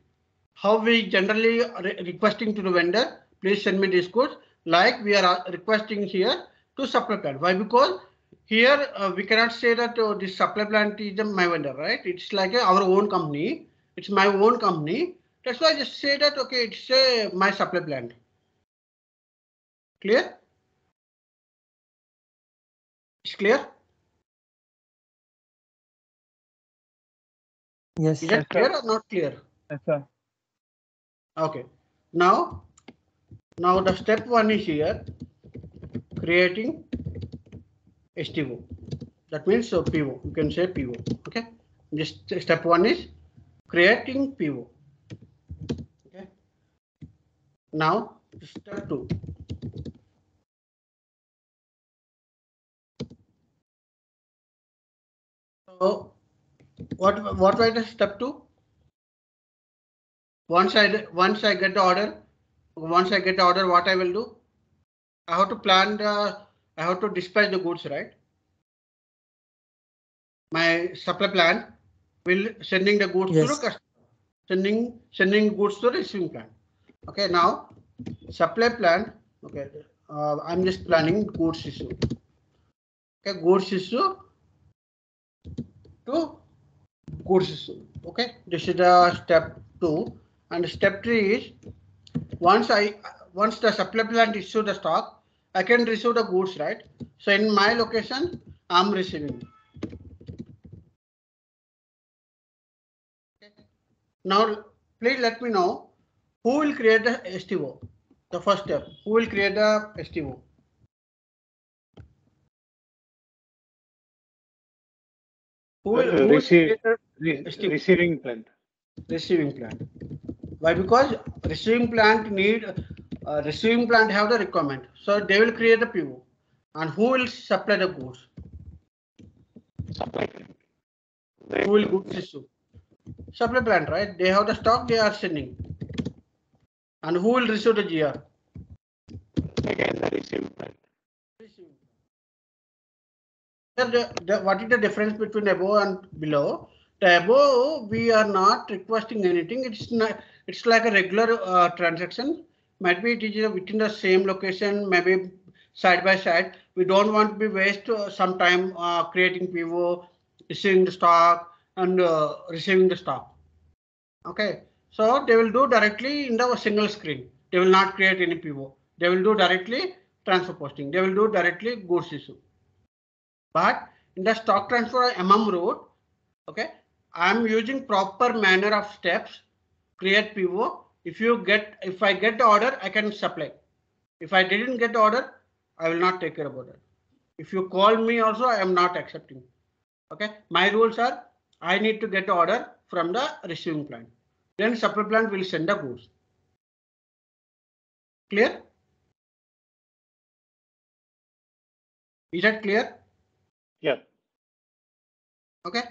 how we generally re- requesting to the vendor, please send me this code. Like we are uh, requesting here to supply plant. Why? Because here uh, we cannot say that uh, this supply plant is my vendor, right? It's like a, our own company. It's my own company. That's why I just say that okay, it's a my supply plant. Clear? It's clear? Yes. Is Yes, that clear sir. or not clear? Yes, sir. Okay. Now, now the step one is here, creating STO. That means so PO. You can say PO. Okay. This step one is creating PO. Okay. Now step two. So what what was the step two? Once I once I get the order, once I get the order, what I will do? I have to plan the I have to dispatch the goods, right? My supply plan will sending the goods to the customer, sending sending goods to the receiving plant. Okay, now supply plan. Okay, uh, I'm just planning goods issue. Okay, goods issue to goods. Okay, this is the step two, and step three is once I once the supply plant issue the stock, I can receive the goods, right? So in my location, I'm receiving. Okay. Now, please let me know who will create the STO. The first step, who will create the STO? Who will, who Receive- Re- STO? Receiving plant. receiving plant. Why? Because receiving plant need uh, receiving plant have the requirement, so they will create the PO. And who will supply the goods? Supply. Who will goods issue? Supply plant, right? They have the stock, they are sending. And who will receive the GR? Again, the receiving plant. The, the, what is the difference between above and below? The above, we are not requesting anything. It's not, it's like a regular uh, transaction. Might be it is within the same location, maybe side by side. We don't want to be waste uh, some time uh, creating PO, receiving the stock and uh, receiving the stock. Okay, so they will do directly in the single screen. They will not create any PO. They will do directly transfer posting. They will do directly goods issue. But in the stock transfer MM route, okay, I am using proper manner of steps, create PO. If you get, if I get the order, I can supply. If I didn't get the order, I will not take care about it. If you call me also, I am not accepting. Okay, my rules are, I need to get the order from the receiving plant. Then supply plant will send the goods. Clear? Is that clear? Yeah. Okay.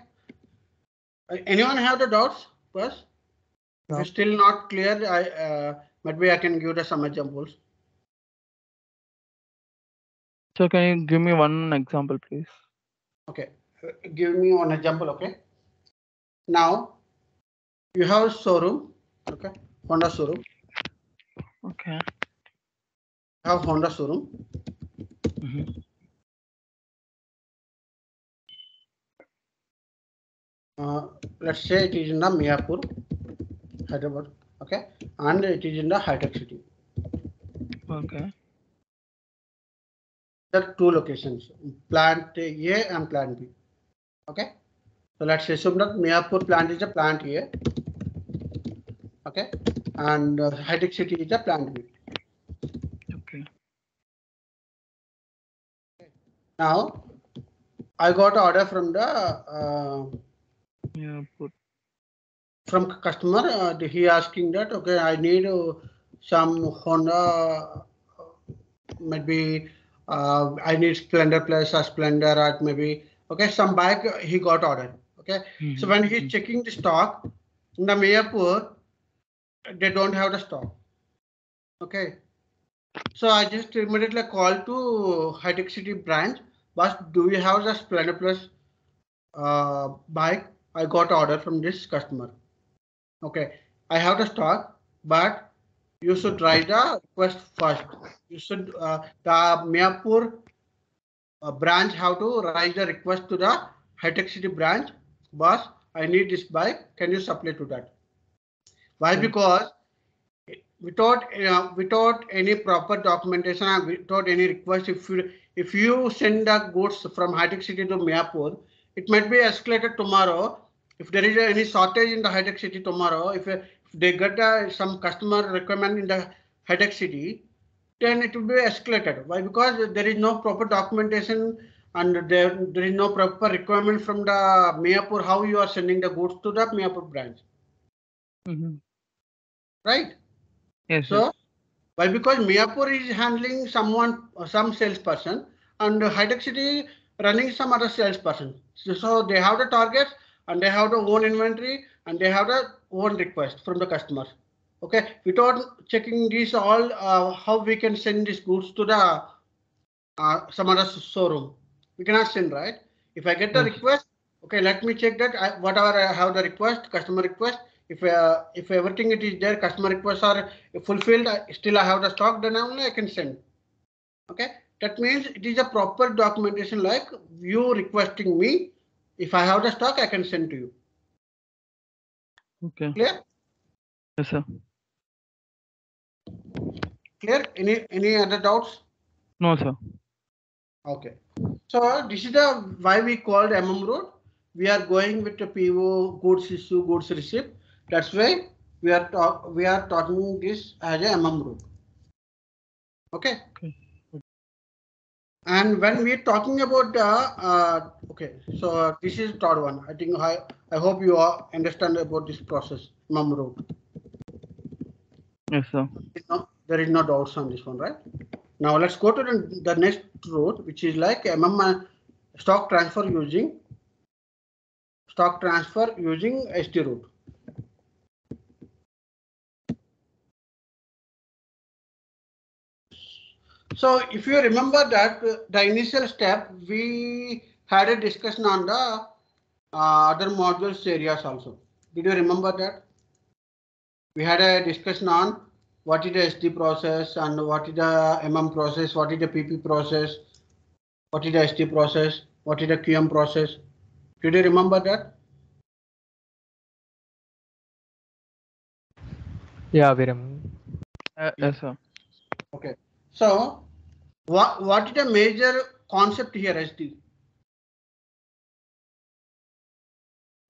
Uh, Anyone have the doubts first? No. it's still not clear, I, uh, maybe I can give the some examples. So can you give me one example, please? Okay, uh, give me one example, okay? Now, you have showroom, okay, Honda showroom, Okay. have Honda showroom. Mhm. Uh, let's say it is in the Miyapur, Hyderabad, okay, and it is in the high tech city. Okay. There are two locations, plant A and plant B. Okay, so let's assume that Miyapur plant is a plant A. Okay, and uh, High-Tech City is a plant B. Okay. Now, I got order from the uh, Yeah. Put. from customer. Uh, he asking that okay, I need uh, some Honda, uh, maybe uh, I need Splendor Plus or Splendor or maybe okay some bike uh, he got order. Okay, so Mhm, when he's checking the stock in the Miyapur, they don't have the stock. Okay, so I just immediately call to High Tech City branch. But do you have the Splendor Plus uh, bike? I got order from this customer. Okay, I have the stock, but you should write the request first. You should uh, the Miyapur uh, branch have to write the request to the High Tech City branch. Boss, I need this bike. Can you supply to that? Why? Hmm. Because without uh, without any proper documentation and without any request, if you if you send the goods from High Tech City to Miyapur, it might be escalated tomorrow. If there is any shortage in the Tech City tomorrow, if, if they get uh, some customer requirement in the Tech City, then it will be escalated. Why? Because there is no proper documentation and there, there is no proper requirement from the Miyapur how you are sending the goods to the Miyapur branch, Mhm. right? Yes. So yes. why? Because Miyapur is handling someone, some salesperson, and Tech City running some other salesperson. So, so they have the targets and they have the own inventory and they have the own request from the customer. Okay, without checking these all, uh, how we can send these goods to the uh, some other showroom? We cannot send, right? If I get the Okay. request, okay, let me check that. I, whatever I have the request, customer request. If uh, if everything it is there, customer requests are fulfilled, I- still I have the stock, then only I can send. Okay, that means it is a proper documentation like you requesting me. If I have the stock, I can send to you. Okay. Clear? Yes, sir. Clear? Any any other doubts? No, sir. Okay. So this is the why we called MM route. We are going with the PO goods issue, goods receipt. That's why we are talk we are talking this as a MM route. Okay. Okay. And when we are talking about the uh, okay, so this is third one. I think I I hope you all understand about this process, MM route. Yes, sir. no, there is no doubts on this one, right? Now let's go to the, the next route, which is like MM uh, stock transfer using stock transfer using SD route. So if you remember that uh, the initial step, we had a discussion on the uh, other modules areas also. Did you remember that? We had a discussion on what is the SD process and what is the MM process, what is the PP process, what is the ST process, what is the QM process. Did you remember that? Yeah, we remember. Uh, yes, sir. Okay. So what, what is the major concept here, SD?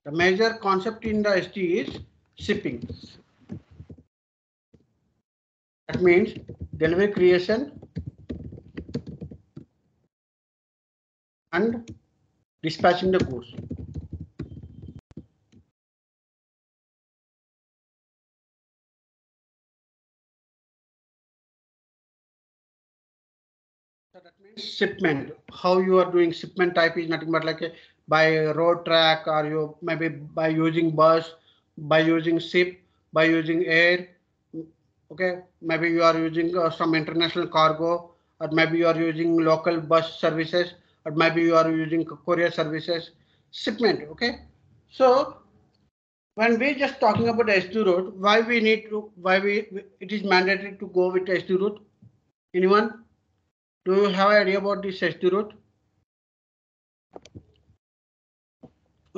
The major concept in the SD is shipping. That means delivery creation and dispatching the goods. Shipment, how you are doing shipment type is nothing but like a by road track or you maybe by using bus, by using ship, by using air. Okay, maybe you are using uh, some international cargo or maybe you are using local bus services or maybe you are using courier services. Shipment, okay. So when we just talking about SD route, why we need to, why we, it is mandatory to go with SD route? Anyone? Do you have idea about this SD route?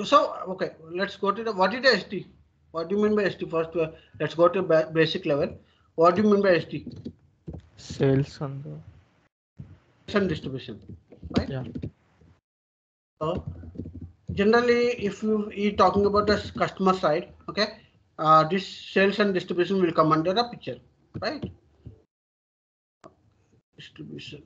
So, okay, let's go to the, what is the SD? What do you mean by SD first? uh, Let's go to basic level. What do you mean by SD? Sales and the, distribution, right? yeah. So generally, if you are talking about the customer side, okay, uh, this sales and distribution will come under the picture, right? Distribution.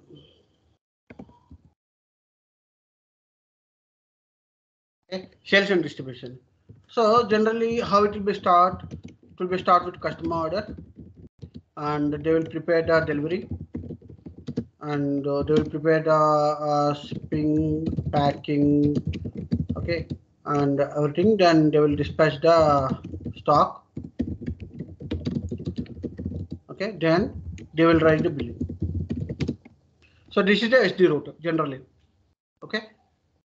Okay, sales and distribution. So generally, how it will be start? It will be start with customer order, and they will prepare the delivery, and uh, they will prepare the uh, shipping, packing, okay, and everything. Then they will dispatch the stock. Okay, then they will write the billing. So this is the SD route generally. Okay.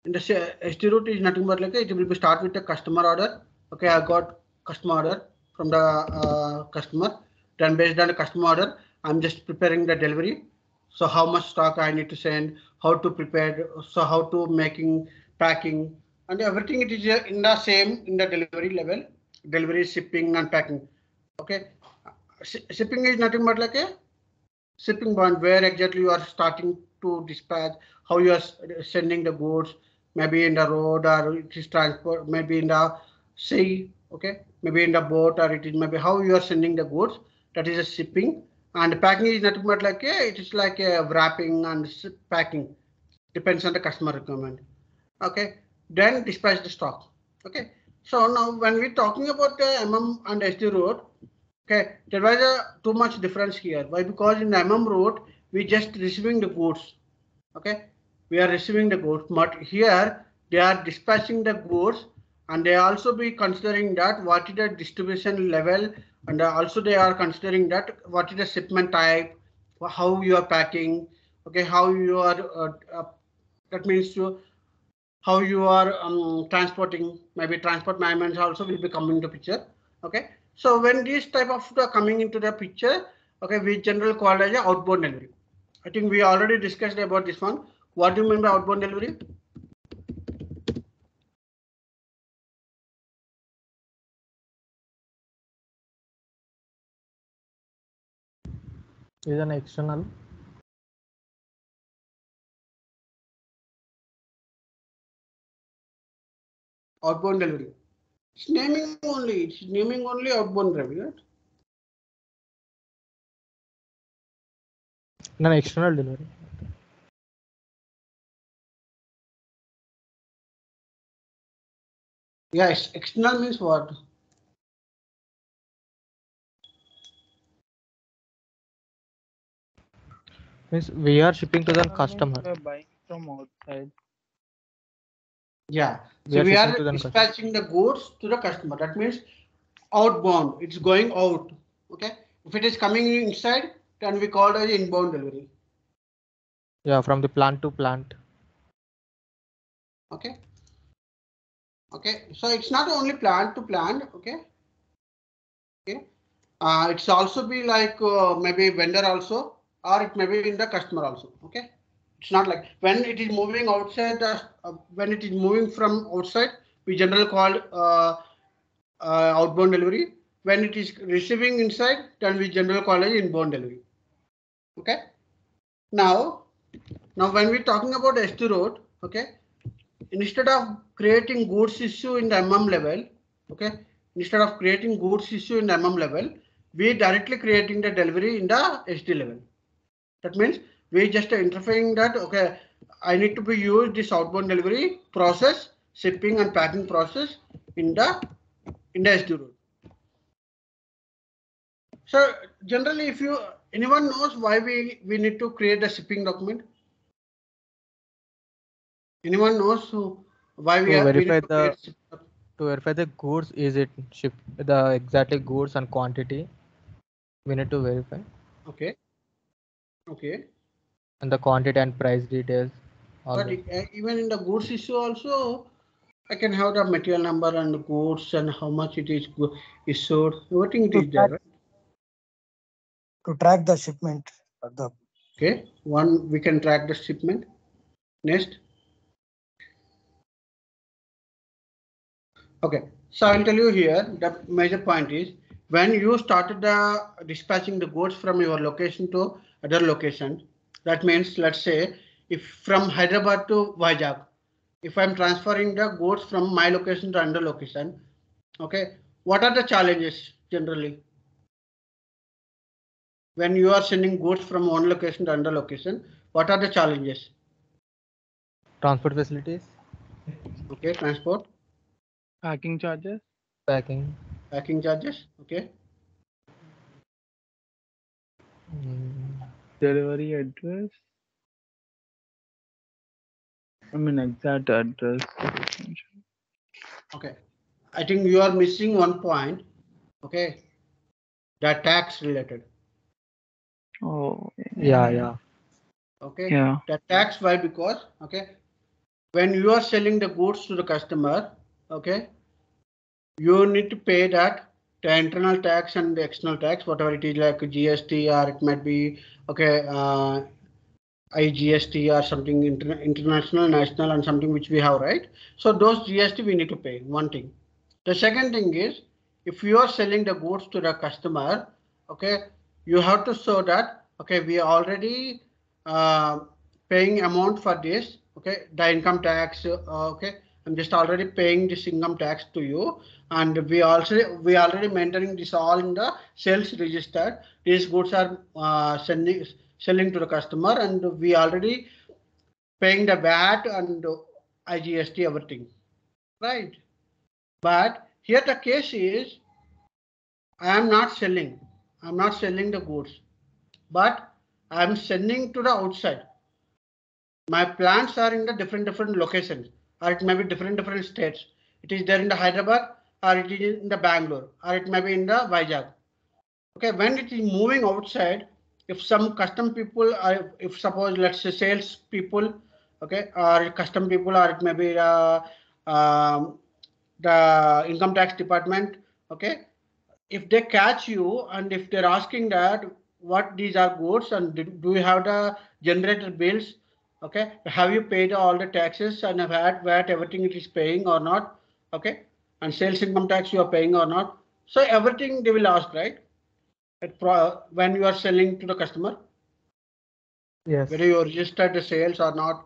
In the SD route is nothing but like it will be start with the customer order. Okay, I got customer order from the uh, customer. Then based on the customer order, I'm just preparing the delivery. So how much stock I need to send, how to prepare, so how to making, packing, and everything it is uh, in the same in the delivery level, delivery, shipping and packing. Okay, Shi- shipping is nothing but like a shipping bond where exactly you are starting to dispatch, how you are sending the goods, maybe in the road or it is transport, maybe in the sea, okay, maybe in the boat or it is maybe how you are sending the goods. That is a shipping. And packing is nothing but like it is like a wrapping and packing. Depends on the customer requirement. Okay, then dispatch the stock. Okay, so now when we're talking about the MM and SD road, Okay, there was a too much difference here. Why? Because in MM route, we just receiving the goods. Okay, we are receiving the goods, but here they are dispatching the goods, and they also be considering that what is the distribution level, and also they are considering that what is the shipment type, how you are packing. Okay, how you are. Uh, uh, that means how you are um, transporting. Maybe transport management also will be coming to picture. Okay. So when this type of the coming into the picture, okay, we generally call as outbound delivery. I think we already discussed about this one. What do you mean by outbound delivery? Is an external. Outbound delivery. It's naming only. It's naming only outbound delivery. Right? An external delivery. Yes. External means what? Means we are shipping to the customer. buying from outside. Yeah. We So are we are customer. dispatching the goods to the customer. That means outbound. It's going out. Okay. If it is coming inside, then we call it as inbound delivery. Yeah, from the plant to plant. Okay. Okay. So it's not only plant to plant. Okay. Okay. Uh, it's also be like uh, maybe vendor also, or it may be in the customer also. Okay. It's not like when it is moving outside the uh, when it is moving from outside, we generally call uh, uh, outbound delivery. When it is receiving inside, then we generally call it inbound delivery. Okay. Now, now when we're talking about SD road, okay, instead of creating goods issue in the MM level, okay, instead of creating goods issue in the MM level, we directly creating the delivery in the SD level. That means we just interfering that, okay, I need to be used this outbound delivery process, shipping and packing process in the in the SD route. So generally, if you anyone knows why we we need to create a shipping document? Anyone knows who why we To we verify to the-? To verify the goods, is it ship the exact goods and quantity? We need to verify Okay. Okay. And the quantity and price details. all But it- uh, even in the goods issue also, I can have the material number and the goods and how much it is go- issued. Everything it is there. Right? to track the shipment the Okay. One we can track the shipment. Next. Okay. So I'll tell you here the major point is when you started the dispatching the goods from your location to other location, that means let's say if from Hyderabad to Vizag, if I'm transferring the goods from my location to another location, okay, what are the challenges generally? When you are sending goods from one location to another location, what are the challenges? Transport facilities, Okay, transport, Packing charges. packing. packing charges, okay, Mm, delivery address. I mean exact address. okay. I think you are missing one point, okay? The tax related, Oh, Yeah, yeah. okay? yeah. The tax why because okay when you are selling the goods to the customer okay you need to pay that the internal tax and the external tax whatever it is like gst or it might be okay uh, igst or something interna- international national and something which we have right? So those gst we need to pay one thing. The second thing is if you are selling the goods to the customer okay you have to show that okay we are already uh, paying amount for this okay the income tax uh, okay i'm just already paying this income tax to you. And we also we already maintaining this all in the sales register. These goods are uh, sending selling to the customer and we already paying the vat and igst everything. Right? But here the case is i am not selling. I'm not selling the goods. But I'm sending to the outside. My plants are in the different different locations, or it may be different different states. It is there in the Hyderabad, or it is in the Bangalore, or it may be in the Vizag. Okay, when it is moving outside, if some custom people, are, if suppose let's say sales people, okay, or custom people, or it may be uh, um, the income tax department, okay, if they catch you and if they're asking that what these are goods and do, do you have the generated bills okay? Have you paid all the taxes and have had VAT everything it is paying or not? Okay? And sales income tax you are paying or not? So everything they will ask right? When you are selling to the customer? Yes. whether you registered the sales or not?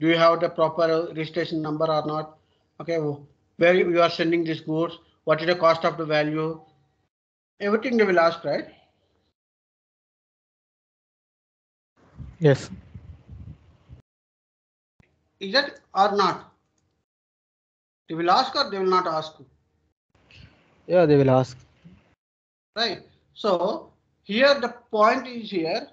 Do you have the proper registration number or not? Okay? Where you are sending these goods? What is the cost of the value? Everything they will ask right? Yes. Is that or not? They will ask or they will not ask Yeah, they will ask. right. So here the point is here.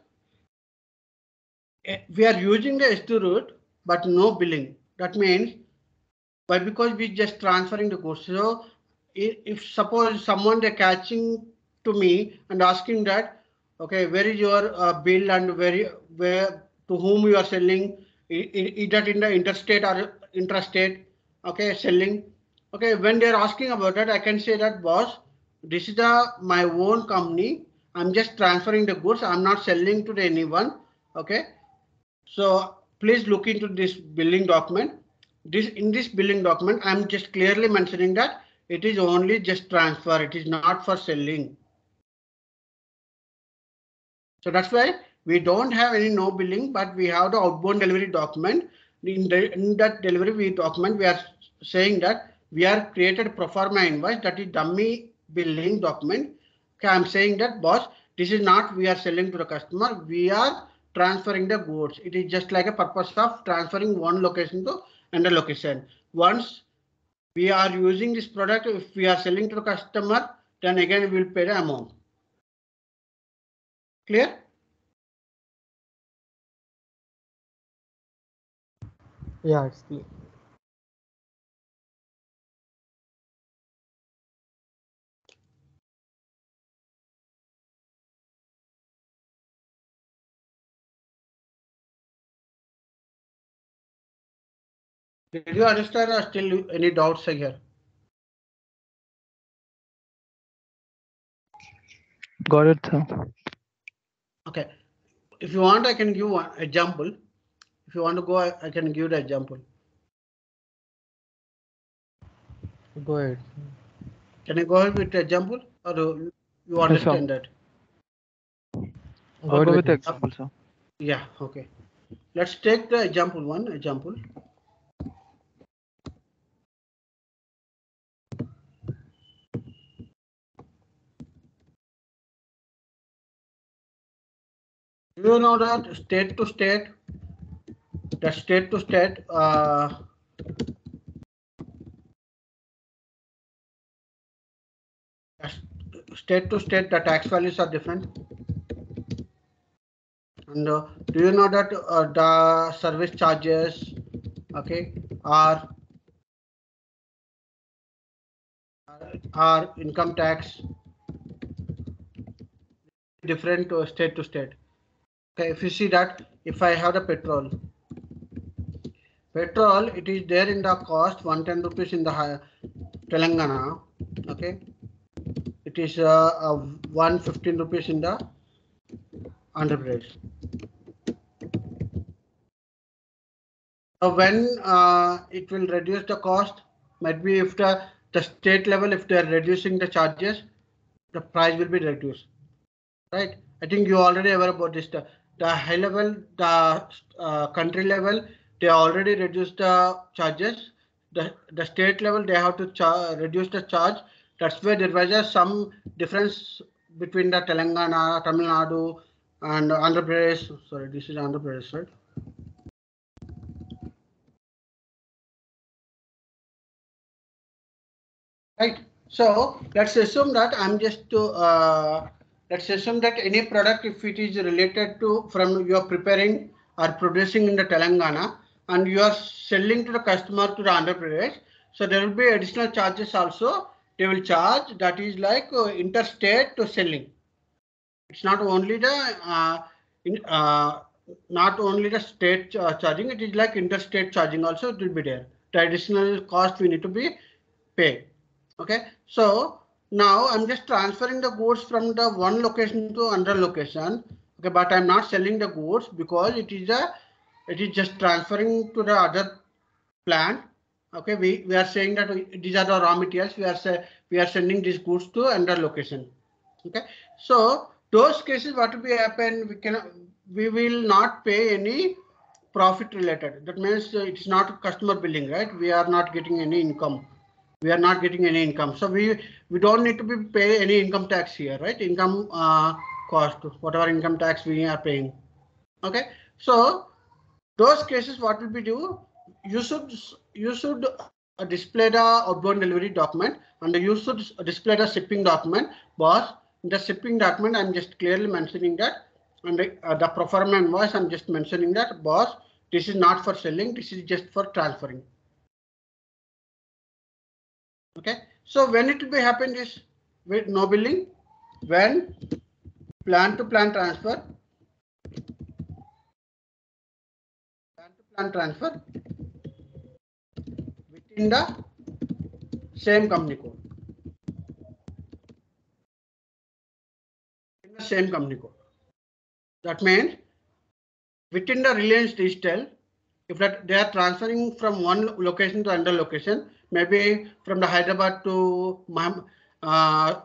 Eh, we are using the SD route but no billing. That means why? Because we just transferring the goods so if suppose someone they're catching to me and asking that okay where is your uh, bill and where where to whom you are selling That in the interstate or intrastate okay selling. Okay when they're asking about that i can say that boss this is the my own company. I'm just transferring the goods. I'm not selling to anyone okay? So please look into this billing document. This in this billing document i'm just clearly mentioning that it is only just transfer. It is not for selling. So that's why we don't have any no billing but we have the outbound delivery document. In, the, in that delivery we document we are saying that we are created pro forma invoice that is dummy billing document. Okay i'm saying that boss this is not we are selling to the customer we are transferring the goods. It is just like a purpose of transferring one location to another location. Once we are using this product if we are selling to the customer then again we will pay the amount. Clear Yeah, it's clear. did you understand or still any doubts are here Got it, sir. okay if you want i can give one example if you want to go, I, I can give the example. Go ahead. Can I go ahead with the example or you understand yes, that? Go ahead with the example, sir. Yeah, okay. Let's take the example one example. Do you know that state to state the state to state, uh, state to state, the tax values are different. And uh, do you know that uh, the service charges, okay, are are income tax different to state to state. Okay, if you see that, if I have the petrol, petrol, it is there in the cost 110 rupees in the Telangana. Okay, it is uh, uh, 115 rupees in the Andhra Pradesh. So when uh, it will reduce the cost, might be if the the state level, if they are reducing the charges, the price will be reduced right? I think you already aware about this. The, the high level, the uh, country level, they already reduced the charges. The, the state level, they have to reduce the charge. That's where there was some difference between the Telangana, Tamil Nadu, and Andhra Pradesh. Sorry, this is Andhra Pradesh, right? Right. So let's assume that I'm just to uh, let's assume that any product, if it is related to from you are preparing or producing in the Telangana and you are selling to the customer to the Andhra Pradesh, so there will be additional charges also. They will charge that is like uh, interstate to selling. It's not only the uh, in, uh, not only the state charging, it is like interstate charging also. It will be there. The additional cost we need to be paid. Okay, so now I'm just transferring the goods from the one location to another location. Okay, but I'm not selling the goods because it is a it is just transferring to the other plant. Okay, we, we are saying that we- these are the raw materials. We are say, we are sending these goods to another location. Okay, so those cases what will happen? We can we will not pay any profit related. That means uh, it's not customer billing, right? We are not getting any income we are not getting any income. So we we don't need to be pay any income tax here, right? Income uh, cost, whatever income tax we are paying. Okay, so those cases, what will be do? You should you should uh, display the outbound delivery document and you should display the shipping document. Boss, the shipping document, I'm just clearly mentioning that, and the, uh, the invoice, I'm just mentioning that, boss, this is not for selling, this is just for transferring. Okay, so when it will be happen is with no billing, when plan to plan transfer, plan transfer within the same company code. In the same company code. That means within the Reliance Digital, if that they are transferring from one location to another location, maybe from the Hyderabad to uh,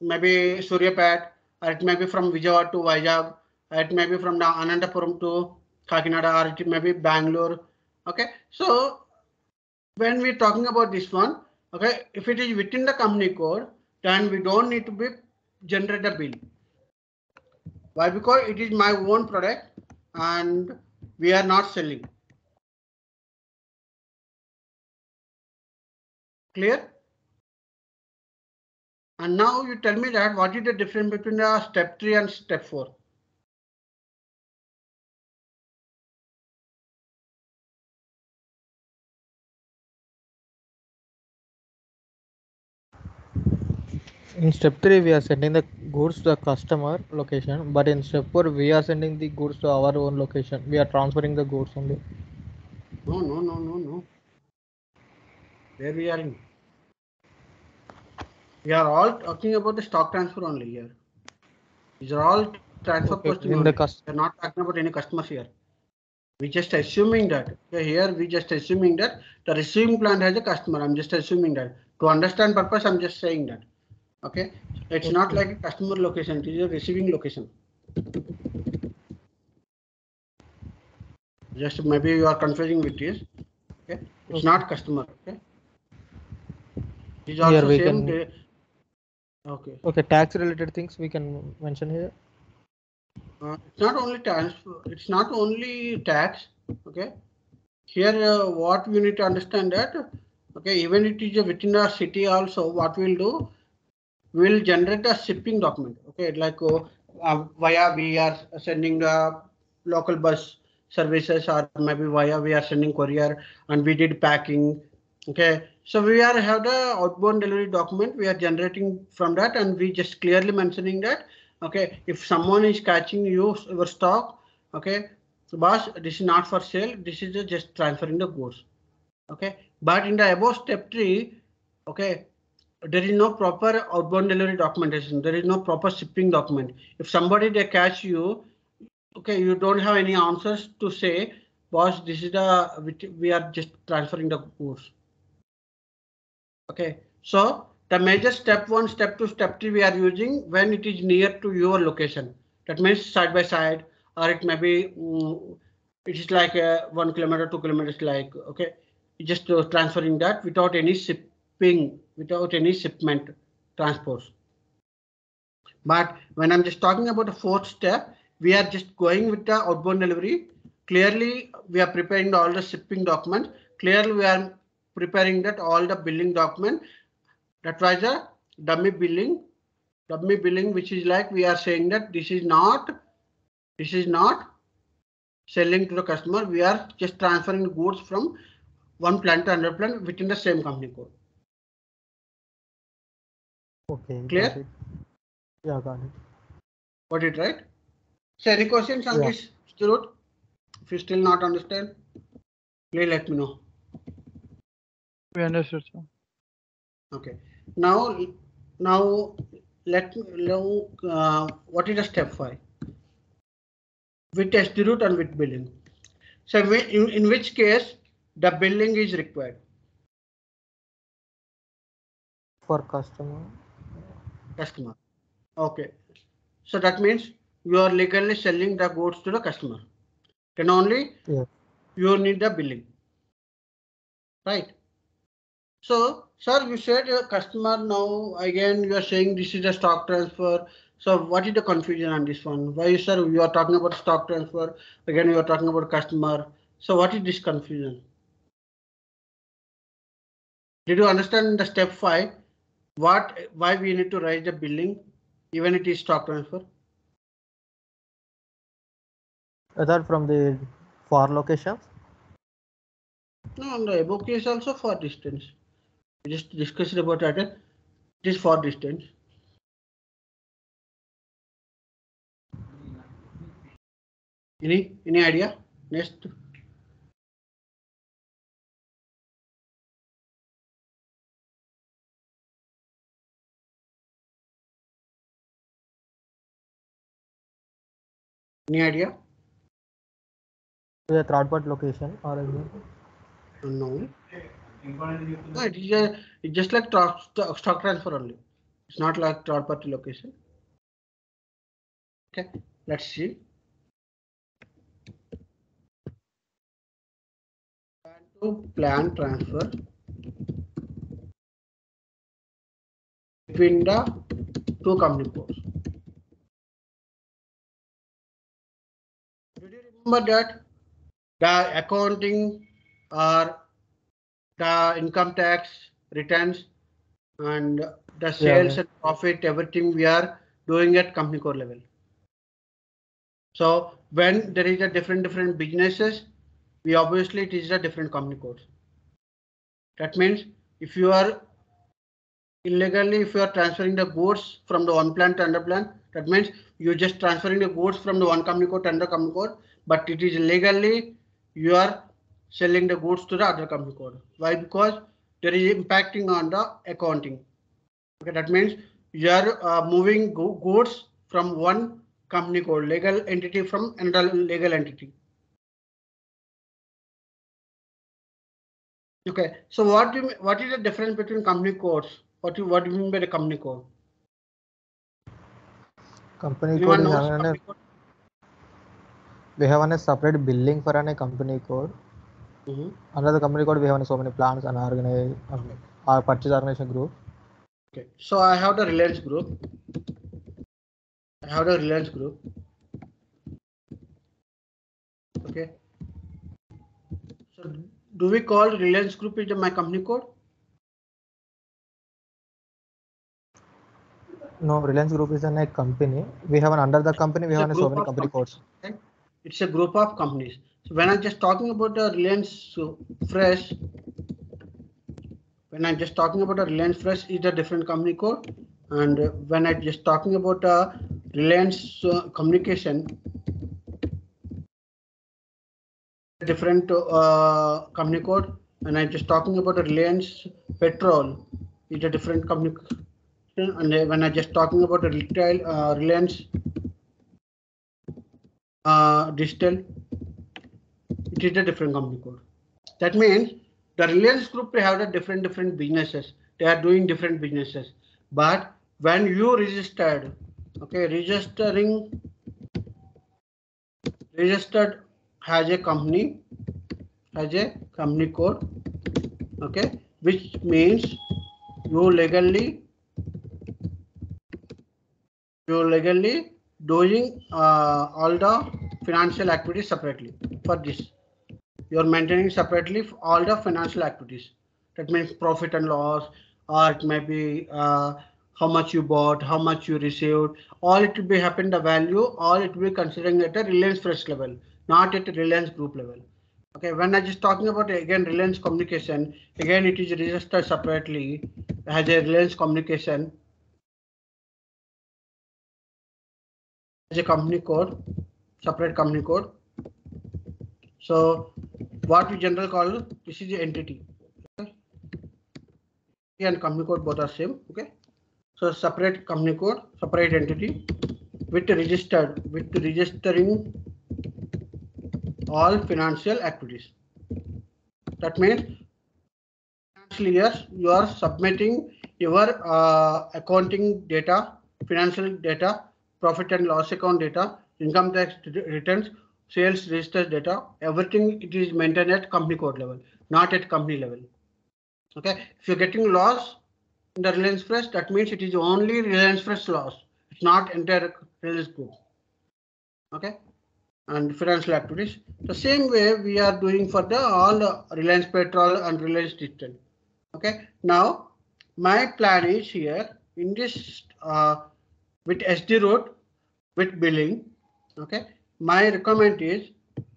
maybe Suryapet, or it may be from Vijayawada to Vizag, or it may be from the Anandapuram to Kakinada, or it Bangalore. Okay, so when we're talking about this one, okay, if it is within the company code, then we don't need to be generate a bill. Why? Because it is my own product and we are not selling. Clear? And now you tell me that what is the difference between the step three and step four? In step three, we are sending the goods to the customer location, but in step four, we are sending the goods to our own location. We are transferring the goods only. No, no, no, no, no. Where we are in? We are all talking about the stock transfer only here. These are all transfer Okay, posting in the cust- We're not talking about any customers here. We just assuming that. Okay, here we just assuming that the receiving plant has a customer. I'm just assuming that. To understand purpose, I'm just saying that. Okay, it's not like a customer location, it is a receiving location. Just maybe you are confusing with this. Okay, it's Okay. not customer. Okay. It's Here also we same. can- Okay. Okay, tax related things we can mention here. Uh, it's not only tax. it's not only tax, okay? Here, uh, what we need to understand that, okay, even it is within a city also, what we'll do, we'll generate a shipping document, okay, like uh, uh, via we are sending the local bus services or maybe via we are sending courier and we did packing, okay? So we are have the outbound delivery document, we are generating from that and we just clearly mentioning that okay? If someone is catching you your stock okay? So boss this is not for sale this is just transferring the goods okay? But in the above step three okay there is no proper outbound delivery documentation. There is no proper shipping document. If somebody they catch you okay you don't have any answers to say boss this is the we are just transferring the goods. Okay so the major step one, step two, step three we are using when it is near to your location. That means side by side, or it may be mm, it is like uh, one kilometer, two kilometers, like okay, just uh, transferring that without any shipping, without any shipment transport. But when I'm just talking about the fourth step, we are just going with the outbound delivery. Clearly, we are preparing all the shipping documents. Clearly, we are preparing that all the billing document that was a dummy billing dummy billing which is like we are saying that this is not this is not selling to the customer we are just transferring the goods from one plant to another plant within the same company code Okay. Clear? it. Yeah, got it. got it right so any questions on Yeah. this SD route? if you still not understand please let me know We understood, sir. Okay, now, now let me know uh, what is the step five? With SD route and with billing. So in, in which case the billing is required? For customer. Customer. Okay, so that means you are legally selling the goods to the customer. Then only Yeah. you need the billing. Right? So, sir, you said your customer now again you are saying this is a stock transfer. So what is the confusion on this one? Why, sir, you are talking about stock transfer, again you are talking about customer. So what is this confusion? Did you understand the step five? What, why we need to raise the billing, even it is stock transfer? other from the for locations? No, on the above case also for distance. We just discussed about that. It is for distance. Any, any idea? Next. Any idea? The third party location or anything? No. No, it is a, it's just like stock, transfer only. It's not like third party location. Okay, let's see. Plan to plan transfer between the two company codes. Remember that the accounting or the income tax returns and the sales yeah. and profit, everything we are doing at company code level. So when there is a different different businesses, we obviously it is a different company codes. That means if you are illegally, if you are transferring the goods from the one plant to another plant, that means you're just transferring the goods from the one company code to another company code, but it is legally you are selling the goods to the other company code. Why? Because there is impacting on the accounting. Okay, that means you are uh, moving go goods from one company code, legal entity from another legal entity. Okay, so what do you, what is the difference between company codes? What you what do you mean by the company code? Company code is company code? We have a separate billing for a company code. Mhm. Under the company code, we have so many plans and organize, um, our purchase organization group. Okay, so I have the Reliance group. I have the Reliance group. Okay. So do we call Reliance Group is my company code? No, Reliance Group is a company. We have an under the company, we It's a have so many company codes. okay? It's a group of companies. So when I'm just talking about the Reliance Fresh, when I'm just talking about a Reliance Fresh is a different company code. And when I'm just talking about a Reliance uh, Communication, different uh, company code. And I'm just talking about a Reliance Petrol, is a different company. And when I'm just talking about a retail uh, Reliance digital, it is a different company code. That means the Reliance Group have the different different businesses. They are doing different businesses. But when you registered, okay, registering registered has a company has a company code, okay, which means you legally you legally doing uh, all the financial activities separately for this. You're maintaining separately all the financial activities. That means profit and loss, or it may be uh, how much you bought, how much you received. All it will be happen the value, all it will be considering at a Reliance Fresh level, not at a Reliance Group level. Okay, when I just talking about again Reliance Communication, again it is registered separately as a Reliance Communication as a company code, separate company code. So what we generally call this is the entity. Okay? And company code both are same. Okay. So separate company code, separate entity with registered with registering all financial activities. That means financial years you are submitting your uh, accounting data, financial data, profit and loss account data, income tax returns, sales register data, everything it is maintained at company code level, not at company level. Okay, if you're getting loss in the Reliance Fresh, that means it is only Reliance Fresh loss. It's not entire Reliance Group. Okay, and financial activities. The same way we are doing for the all the Reliance Petrol and Reliance Digital. Okay, now my plan is here in this uh, with SD route with billing. Okay, my requirement is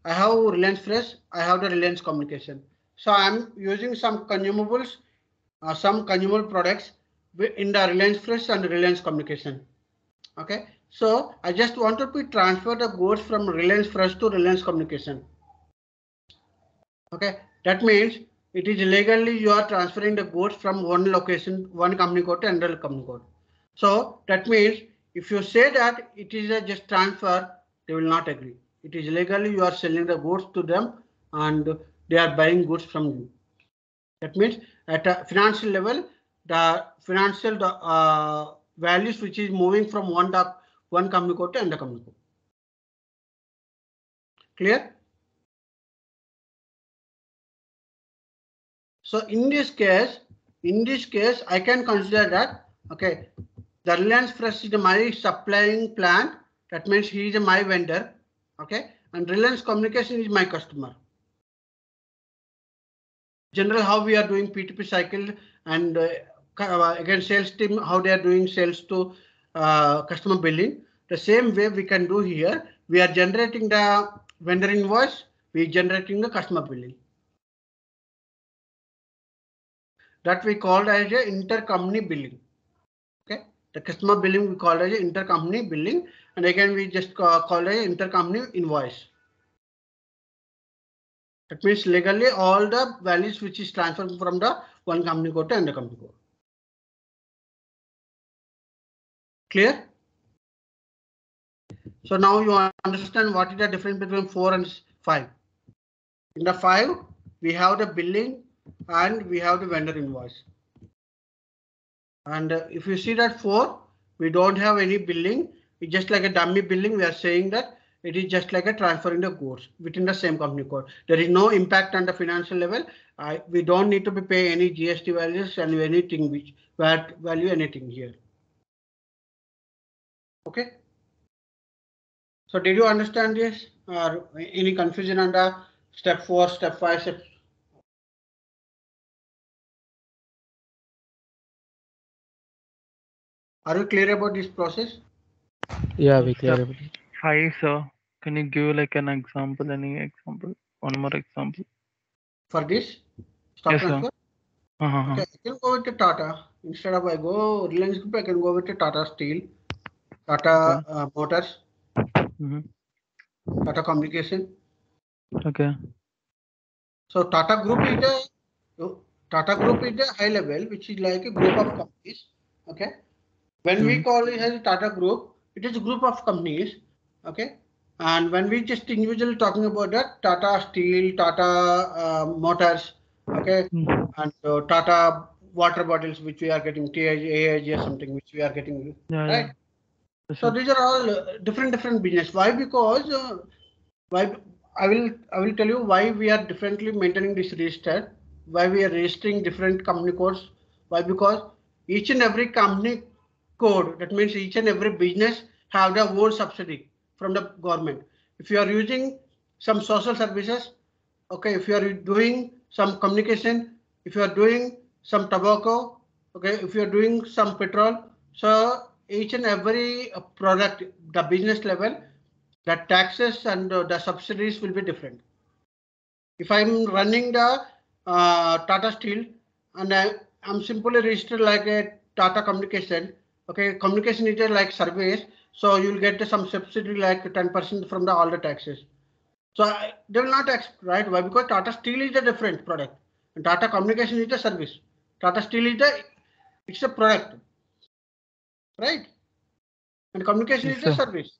I have Reliance Fresh, I have the Reliance Communication. So I'm using some consumables, uh, some consumable products in the Reliance Fresh and Reliance Communication. Okay, so I just wanted to transfer the goods from Reliance Fresh to Reliance Communication. Okay, that means it is legally you are transferring the goods from one location, one company code to another company code. So that means if you say that it is a just transfer, they will not agree. It is legally you are selling the goods to them and they are buying goods from you. That means at a financial level, the financial uh, values which is moving from one doc, one company code to another company code. Clear? So in this case, in this case, I can consider that okay, the Reliance Fresh is my supplying plant. That means he is my vendor. Okay, and Reliance Communication is my customer. General, how we are doing P2P cycle and uh, again sales team, how they are doing sales to uh, customer billing. The same way we can do here. We are generating the vendor invoice. We are generating the customer billing. That we called as a intercompany billing. The customer billing we call as intercompany billing, and again we just call, it intercompany invoice. That means legally all the values which is transferred from the one company code to another company code. Clear? So now you understand what is the difference between 4 and 5. In the 5, we have the billing and we have the vendor invoice. And uh, if you see that 4, we don't have any billing. It's just like a dummy billing. We are saying that it is just like a transferring the goods within the same company code. There is no impact on the financial level. I, we don't need to be pay any GST values and anything which VAT value anything here. Okay. So did you understand this or any confusion under step four, step five, step? Are you clear about this process? Yeah, we clear Step everything. Five, sir. Can you give like an example? Any example? One more example. For this? Stock Yes, sir. Uh-huh. Okay, I can go with the Tata. Instead of I go Reliance Group, I can go with the Tata Steel, Tata uh, Motors, hmm Tata Communication. Okay. So Tata Group is a Tata Group is a high level, which is like a group of companies. Okay. When we Mhm. call it as a Tata Group, it is a group of companies. Okay. And when we just individually talking about that, Tata Steel, Tata uh, Motors, okay, Mhm. and uh, Tata water bottles, which we are getting AIG or something, which we are getting, Yeah, right? yeah. So these are all uh, different different business. Why? Because uh, why I will I will tell you why we are differently maintaining this register. Why we are registering different company codes. Why? Because each and every company code that means each and every business have their own subsidy from the government. If you are using some social services, okay, if you are doing some communication, if you are doing some tobacco, okay, if you are doing some petrol, so each and every uh, product, the business level, the taxes and uh, the subsidies will be different. If I'm running the uh, Tata Steel and I, I'm simply registered like a Tata Communication, okay, communication is like service, so you'll get some subsidy like 10% from the all the taxes. So I, they will not accept, right? Why? Because Tata Steel is a different product and Tata Communication is a service. Tata Steel is a it's a product, right? And communication Yes, is a sir. service.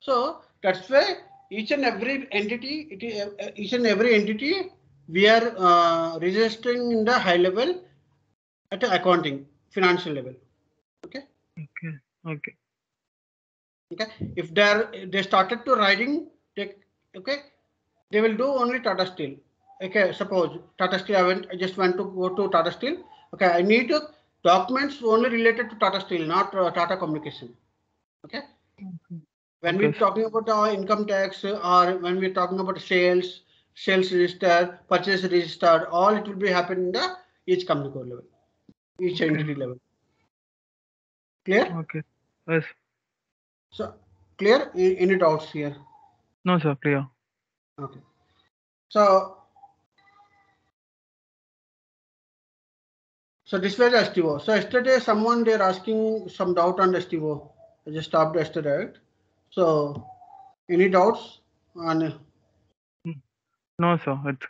So that's why each and every entity, it is uh, each and every entity we are uh, registering in the high level at the accounting financial level. Okay. Okay. Okay. Okay. If they are they started to writing, they, okay, they will do only Tata Steel. Okay. Suppose Tata Steel, I went, I just want to go to Tata Steel. Okay. I need documents only related to Tata Steel, not uh, Tata Communication. Okay. When we're talking about our income tax or when we're talking about sales, sales register, purchase register, all it will be happening in the each company level, each Okay. entity level. Clear? Okay. Yes. So clear? Any doubts here? No, sir. Clear. Okay. So so this was STO. So yesterday someone they're asking some doubt on the STO. I just stopped yesterday. Right? So any doubts on hmm. No, sir. It's